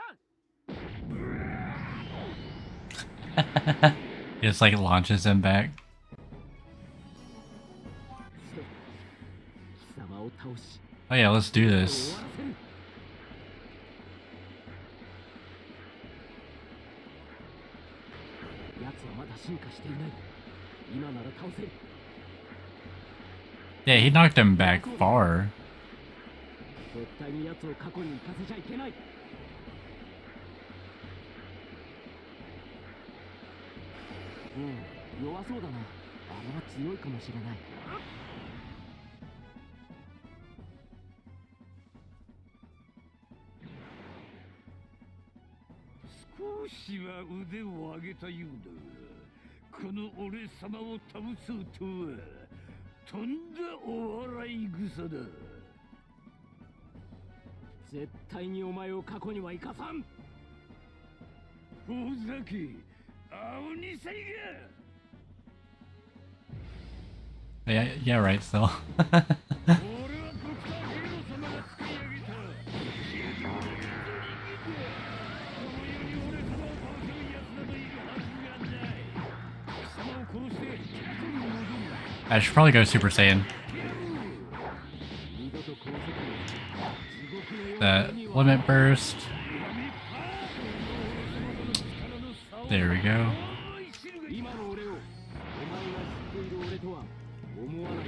っ just like launches him back. 貴様を倒し Oh yeah, let's do 終 this. Yeah, he knocked him back far. とんだお笑い草だ絶対にお前を過去には生かさんふざけ青にさい Yeah, yeah, right. Still. (laughs) I should probably go Super Saiyan. That limit burst. There we go.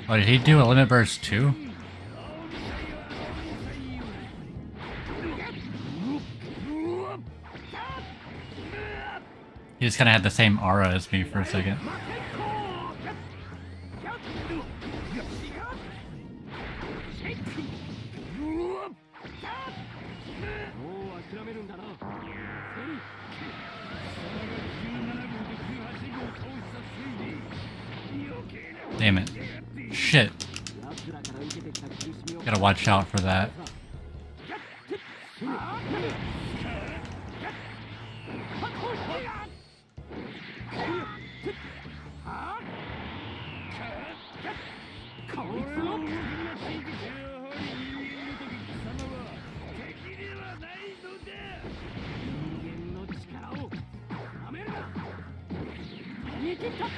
Oh, did he do a limit burst too? He just kind of had the same aura as me for a second. shit. Gotta watch out for that.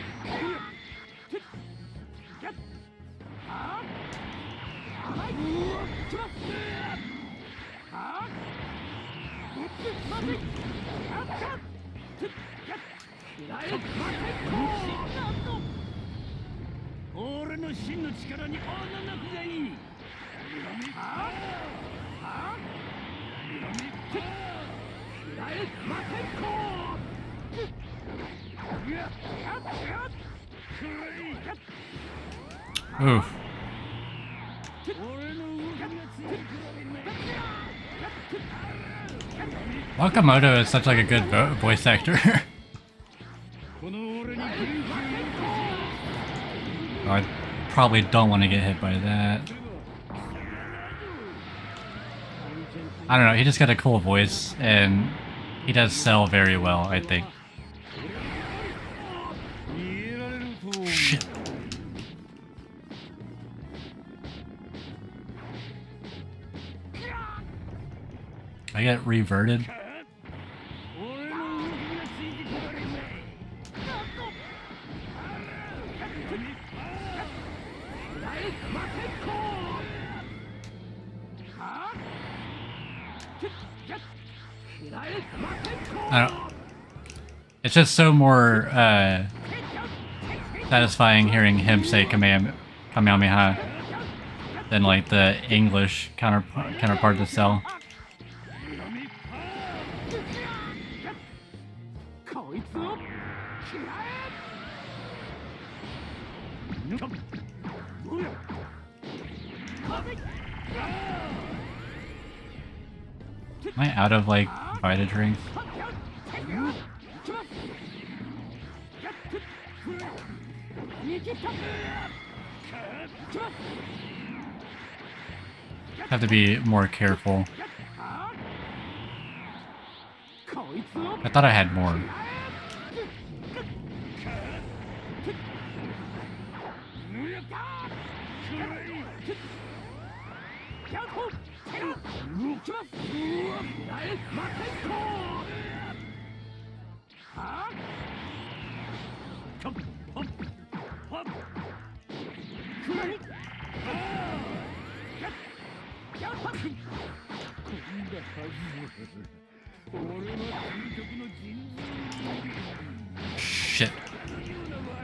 (laughs) 俺の真の力に女の子がいい Oof. Wakamoto is such like a good vo voice actor. (laughs) I probably don't want to get hit by that. I don't know, he just got a cool voice, and he does sell very well, I think. Shit. I get reverted? It's just so more uh, satisfying hearing him say Kamehameha than like the English counterpart counterpart to Cell. Am I out of like Vita drinks? Have to be more careful. I thought I had more. Shit. I gotta kind of end this here. 俺の真の力に穴なくがいいこの俺に元気をよ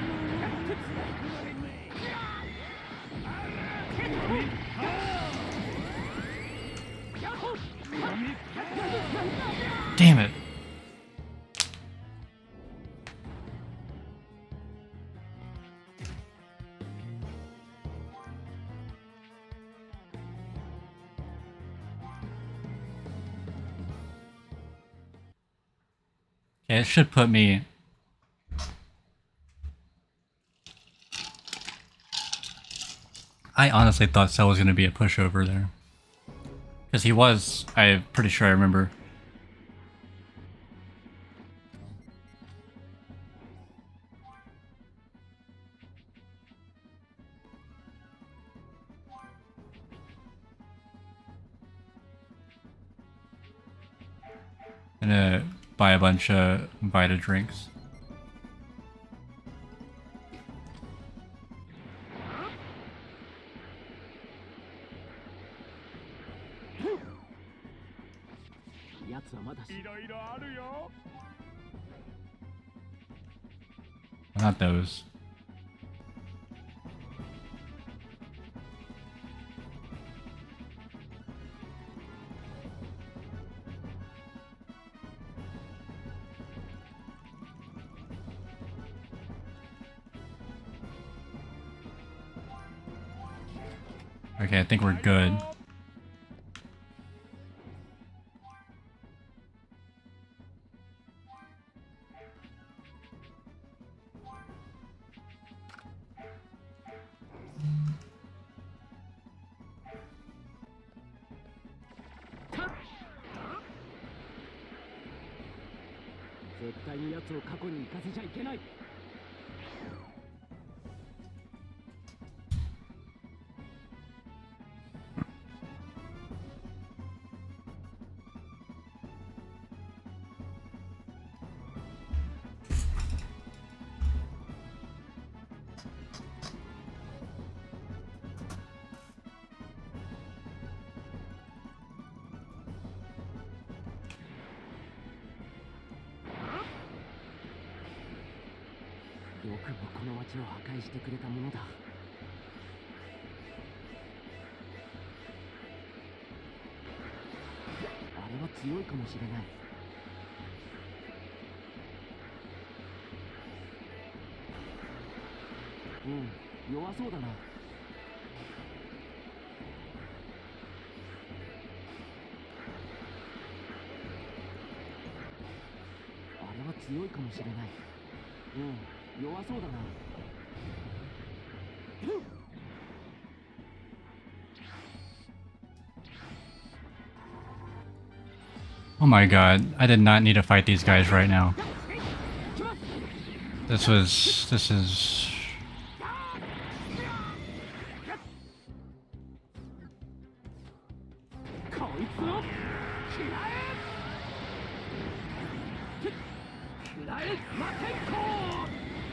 it should put me I honestly thought Cell was going to be a pushover there. Because he was, I'm pretty sure I remember. Bunch of Vita drinks. Good. Oh my god, I did not need to fight these guys right now. This was... this is...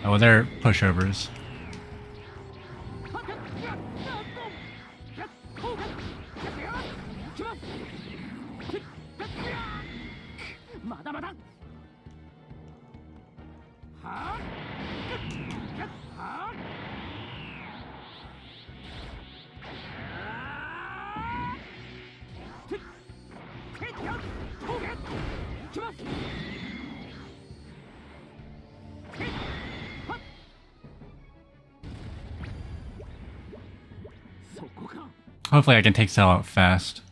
Oh, they're pushovers. Hopefully I can take Cell out fast.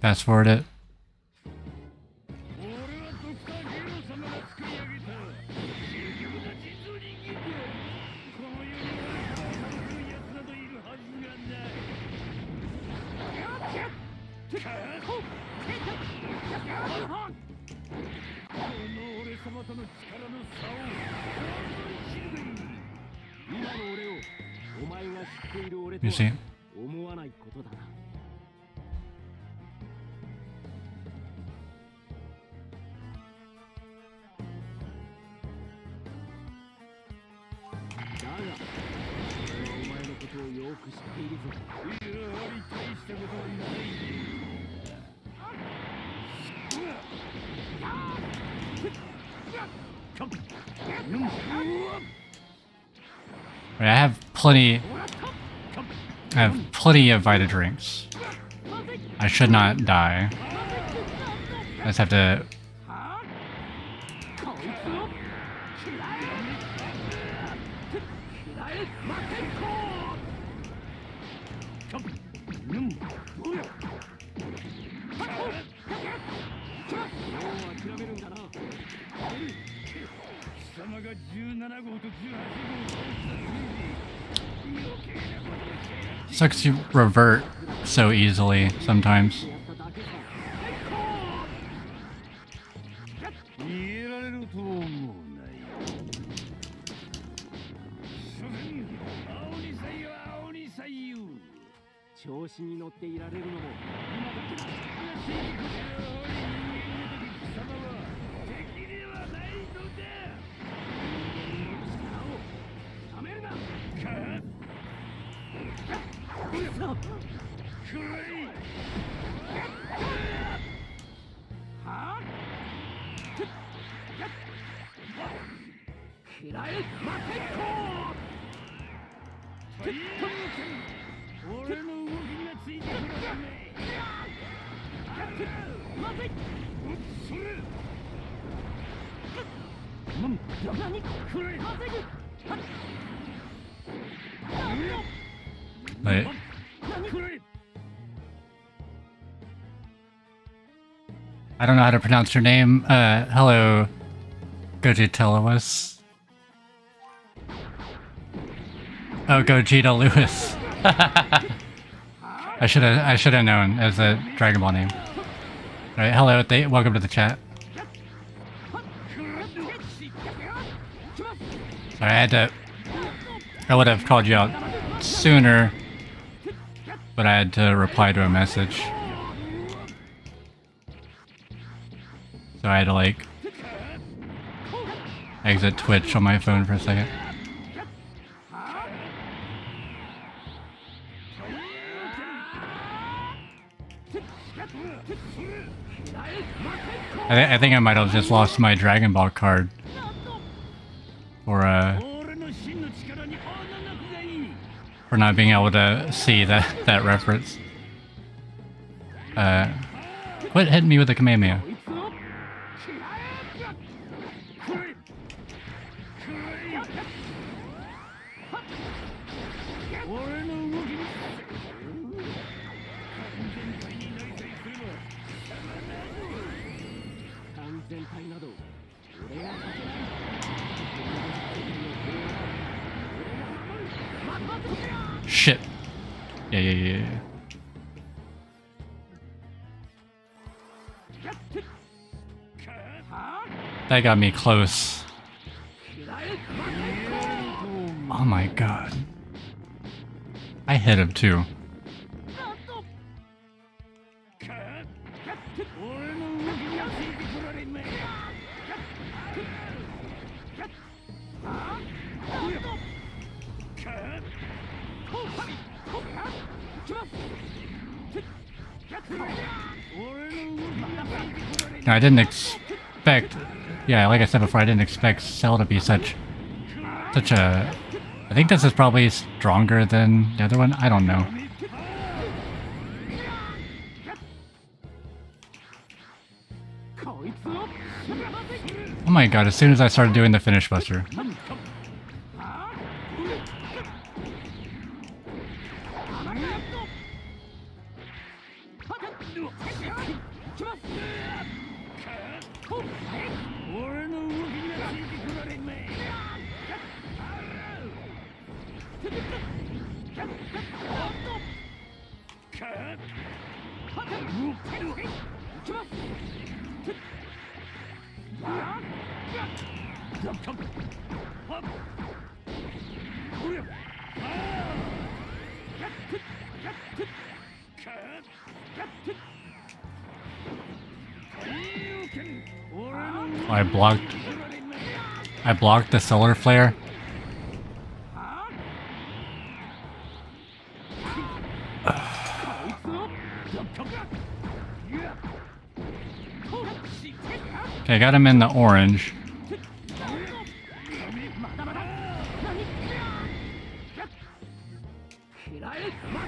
Fast forward it. plenty... I have plenty of Vita drinks. I should not die. I just have to makes you revert so easily sometimes. pronounce your name. Uh, hello, Gogeta Lewis. Oh, Gogeta Lewis. (laughs) I should have I should have known as a Dragon Ball name. All right, hello, they, welcome to the chat. Sorry, I had to. I would have called you out sooner, but I had to reply to a message. so I had to like exit Twitch on my phone for a second. I, th I think I might have just lost my Dragon Ball card. Or, uh... For not being able to see that, (laughs) that reference. Uh... Quit hitting me with the Kamehameha. That got me close. Oh my god. I hit him too. I didn't expect. Yeah, like I said before, I didn't expect Cell to be such, such a. I think this is probably stronger than the other one. I don't know. Oh my god! As soon as I started doing the finish buster. I blocked. I blocked the solar flare. Okay, I got him in the orange.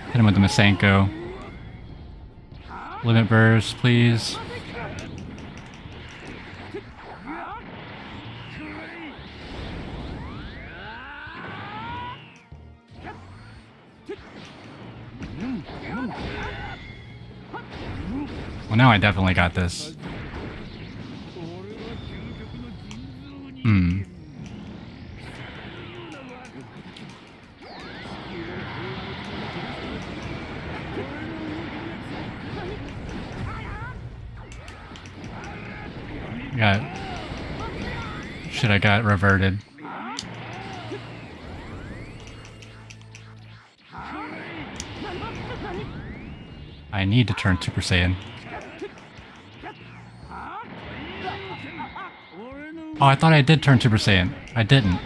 Hit him with the Masenko. Limit burst, please. Well, now I definitely got this. Got reverted. I need to turn Super Saiyan. Oh, I thought I did turn Super Saiyan. I didn't.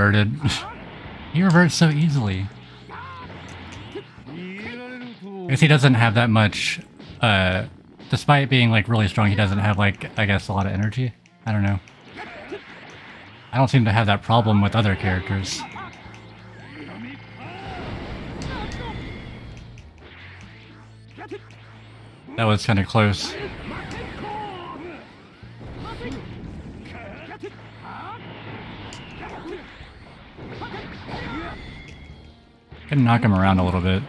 Reverted. (laughs) he reverts so easily. I guess he doesn't have that much, uh, despite being like really strong, he doesn't have like, I guess, a lot of energy. I don't know. I don't seem to have that problem with other characters. That was kind of close. Can knock him around a little bit.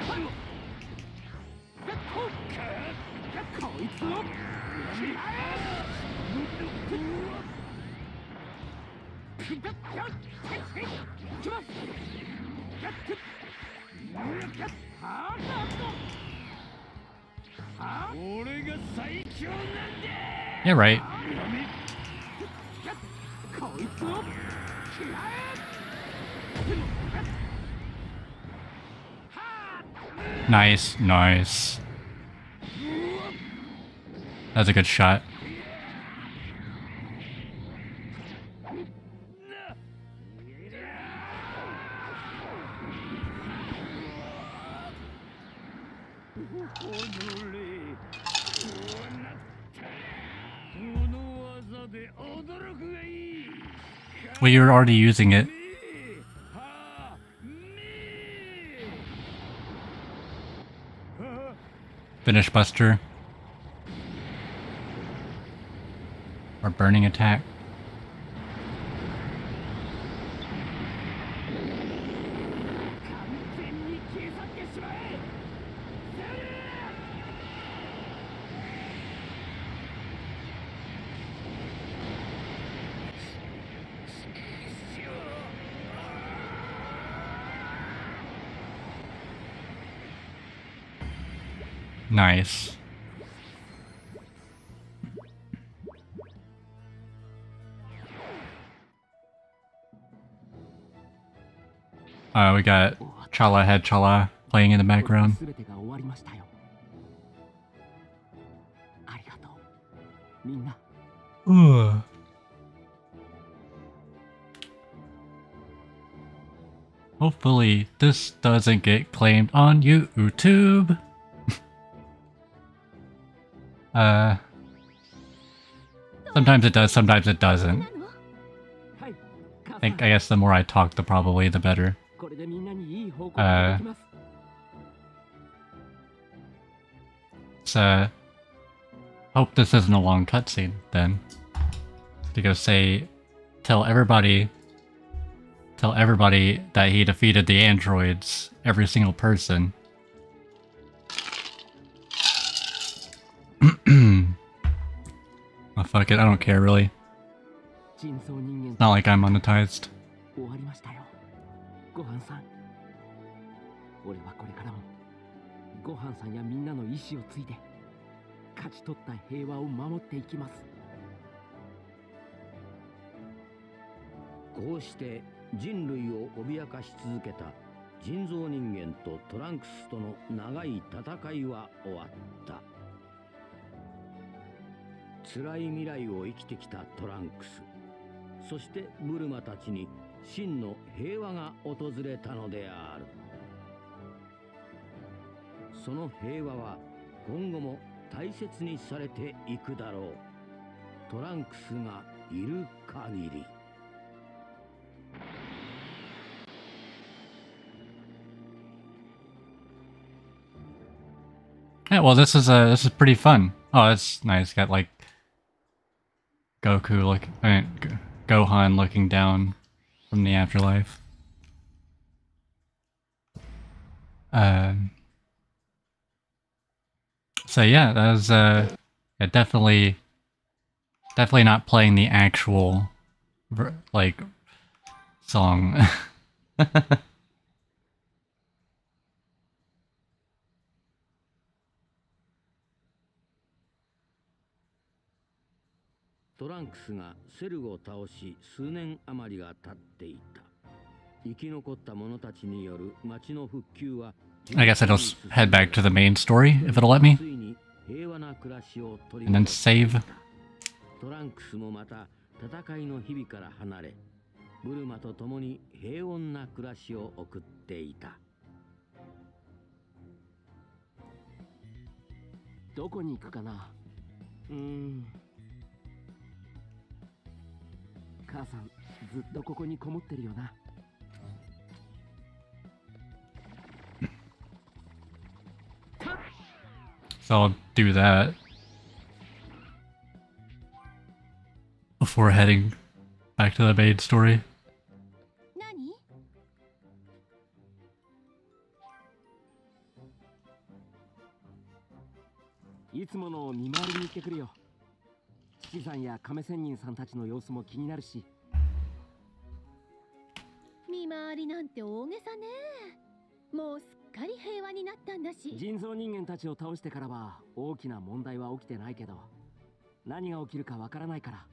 Nice, nice. That's a good shot. Well, you're already using it. Finish Buster. Or Burning Attack. Nice. Uh, we got Chala Head Chala playing in the background. Ugh. Hopefully this doesn't get claimed on YouTube. Uh, sometimes it does, sometimes it doesn't. I think, I guess the more I talk, the probably the better. Uh, so, hope this isn't a long cutscene, then. To go say, tell everybody, tell everybody that he defeated the androids, every single person. (clears throat) oh fuck it, I don't care really. 人造人間 Not like I'm monetized. 終わりましたよごはんさん俺はこれからもごはんさんやみんなの意志を継いで勝ち取った平和を守っていきますこうして人類を脅かし続けた人造人間とトランクスとの長い戦いは終わった辛い未来を生きてきたトランクスそしてブルマたちに真の平和が訪れたのであるその平和は今後も大切にされていくだろうトランクスがいる限り Yeah, well, this is uh, this is pretty fun. Oh, that's nice. Got like Goku look, I mean, Gohan looking down from the afterlife. Um. So yeah, that was uh, yeah, definitely, definitely not playing the actual, like, song. (laughs) トランクスがセルを倒し数年余りが経っていた生き残った者たちによる町の復旧は I guess I'll just head back to the main story if it'll let me, ついに平和な暮らしを取り and then 戻した save. トランクスもまた戦いの日々から離れブルマと共に平穏な暮らしを送っていたどこに行くかなうーん 母さんずっとここにこもってるよな I'll do that before heading back to the main story. 何いつもの見回りに行ってくるよ七さんや亀仙人さんたちの様子も気になるし。見回りなんて大げさね。もうすっかり平和になったんだし。人造人間たちを倒してからは大きな問題は起きてないけど。何が起きるかわからないから。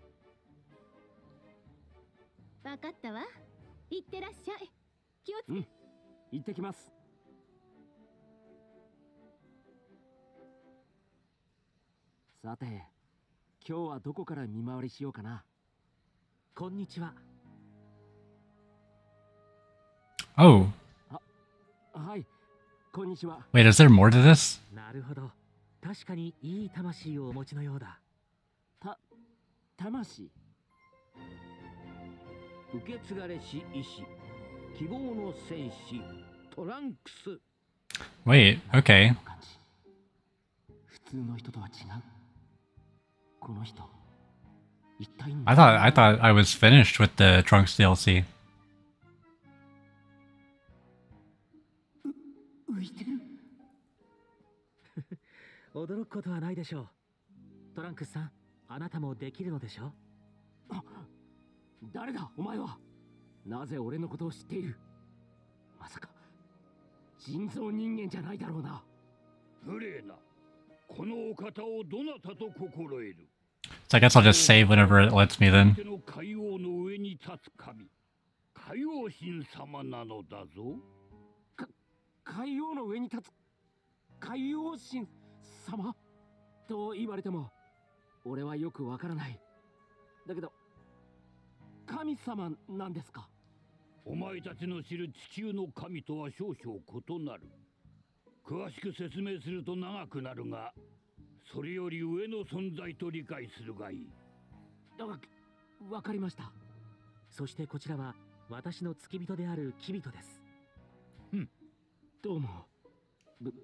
分かったわ。いってらっしゃい。気をつけ、うん。行ってきます。さて今日はどこから見回りしようかな。こんにちは。Oh, はい。こんにちは。Wait, is there more to this? なるほど。確かにいい魂をお持ちのようだ。た魂。受け継がれし意志希望の戦士。トランクス。Wait, okay. 普通の人とは違う I thought I thought I was finished with the Trunks DLC. 浮いてる。驚くことはないでしょう。トランクスさんあなたもできるのでしょ誰だ？お前は？なぜ俺のことを知っている？まさか人造人間じゃないだろうな。無礼な。このお方をどなたと心得る？So I guess I'll just save whenever it lets me then. 手の海王の上に立つ神海王神様なのだぞ海王の上に立つ海王神様と言われても俺はよくわからない。だけど神様なんですか？お前たちの知る地球の神とは少々異なる。詳しく説明すると長くなるがそれより上の存在と理解するがいい。わわかりました。そしてこちらは私の付き人であるキビトです。どうも。ぶ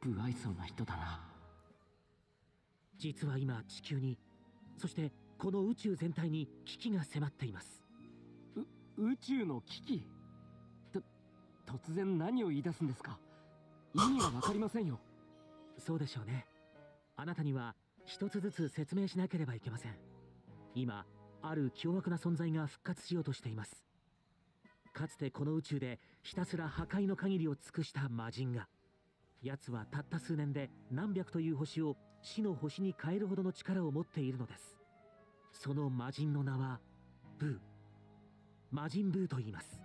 不愛想な人だな。実は今地球にそしてこの宇宙全体に危機が迫っています。宇宙の危機？と突然何を言い出すんですか？意味がわかりませんよ。(laughs) そうでしょうねあなたには一つずつ説明しなければいけません。今ある凶悪な存在が復活しようとしています。かつてこの宇宙でひたすら破壊の限りを尽くした魔人が奴はたった数年で何百という星を死の星に変えるほどの力を持っているのです。その魔人の名はブー。魔人ブーと言います。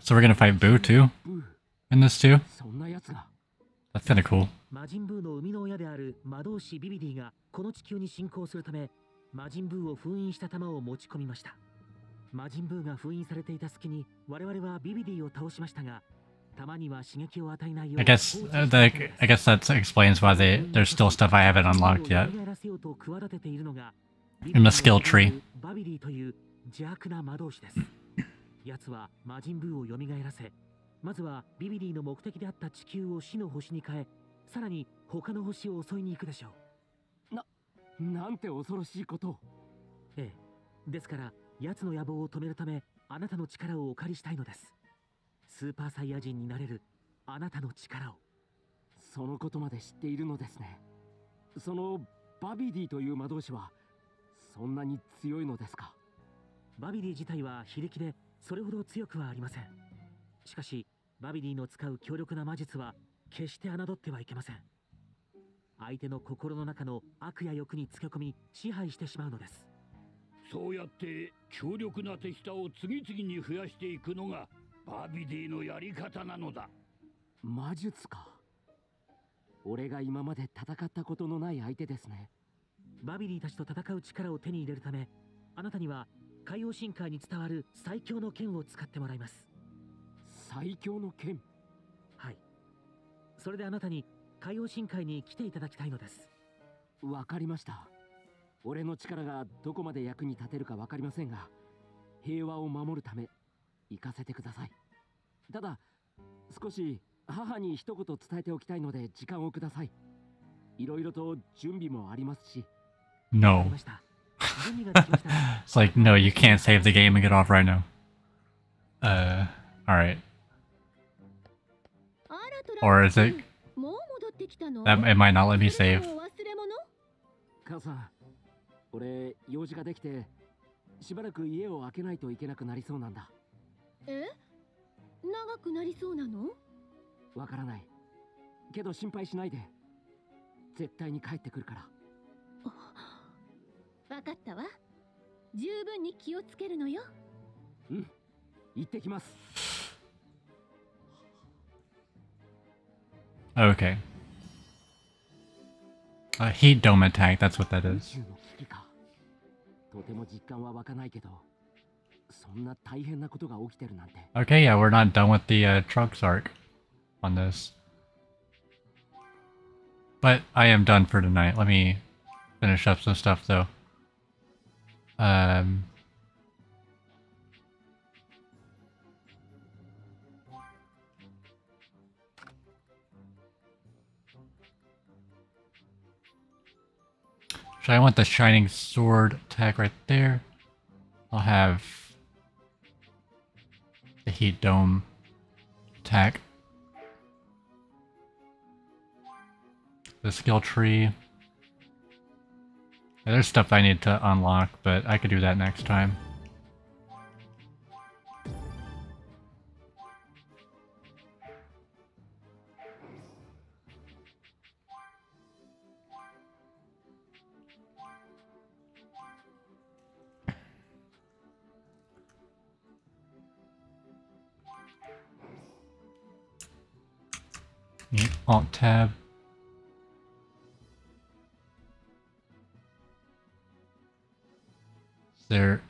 So we're gonna fight Boo too? In this too? そんな奴が That's kinda cool. 魔人ブーの生みの親である魔導士ビビディがこの地球に侵攻するため魔人ブーを封印した玉を持ち込みました魔人ブーが封印されていた隙に我々はビビディを倒しましたが玉には刺激を与えないよう I guess uh, the, I guess that explains why they there's still stuff I haven't unlocked yet 蘇らせようと企てているのが in the skill tree. バビディという邪悪な魔導士です奴は魔人ブーを蘇らせ まずはビビディの目的であった地球を死の星に変えさらに他の星を襲いに行くでしょう。ななんて恐ろしいこと。をええ。ですから奴の野望を止めるためあなたの力をお借りしたいのです。スーパーサイヤ人になれるあなたの力を。そのことまで知っているのですね。そのバビディという魔導士はそんなに強いのですか？バビディ自体は非力でそれほど強くはありません。しかしバビディの使う強力な魔術は決して侮ってはいけません。相手の心の中の悪や欲につけ込み支配してしまうのです。そうやって強力な手下を次々に増やしていくのがバビディのやり方なのだ。魔術か。俺が今まで戦ったことのない相手ですね。バビディたちと戦う力を手に入れるためあなたには海洋深海に伝わる最強の剣を使ってもらいます最強の剣。はい。それであなたに海洋深海に来ていただきたいのです。わかりました。俺の力がどこまで役に立てるかわかりませんが平和を守るため行かせてください。ただ少し母に一言伝えておきたいので時間をください。いろいろと準備もありますし。No. (laughs) it's like, no, you can't save the game and get off right now. Uh, alright. Or is it... That, it might not let me save? 母さん俺用事ができてしばらく家を開けないといけなくなりそうなんだ。え？長くなりそうなの？わからない。けど心配しないで。絶対に帰ってくるから。わかったわ。十分に気をつけるのよ。うん。行ってきます Okay. A heat dome attack, that's what that is. とても実感は湧かないけどそんな大変なことが起きてるなんて Okay, yeah, we're not done with the uh, trucks arc on this. But I am done for tonight. Let me finish up some stuff though. Um, So I want the shining sword attack right there. I'll have the heat dome attack. The skill tree. There's stuff I need to unlock, but I could do that next time. Alt tab. Is there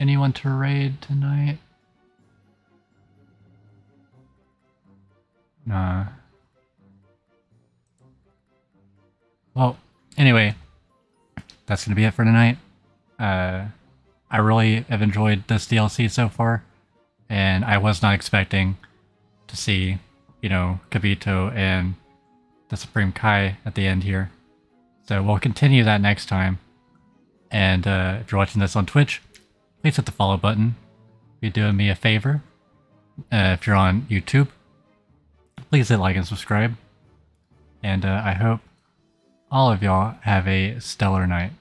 anyone to raid tonight? Nah. Well, anyway, that's gonna be it for tonight. Uh, I really have enjoyed this DLC so far, and I was not expecting to see, you know, Kavito and the Supreme Kai at the end here. So we'll continue that next time. And uh, if you're watching this on Twitch, please hit the follow button. You're doing me a favor. Uh, if you're on YouTube, please hit like and subscribe. And uh, I hope all of y'all have a stellar night.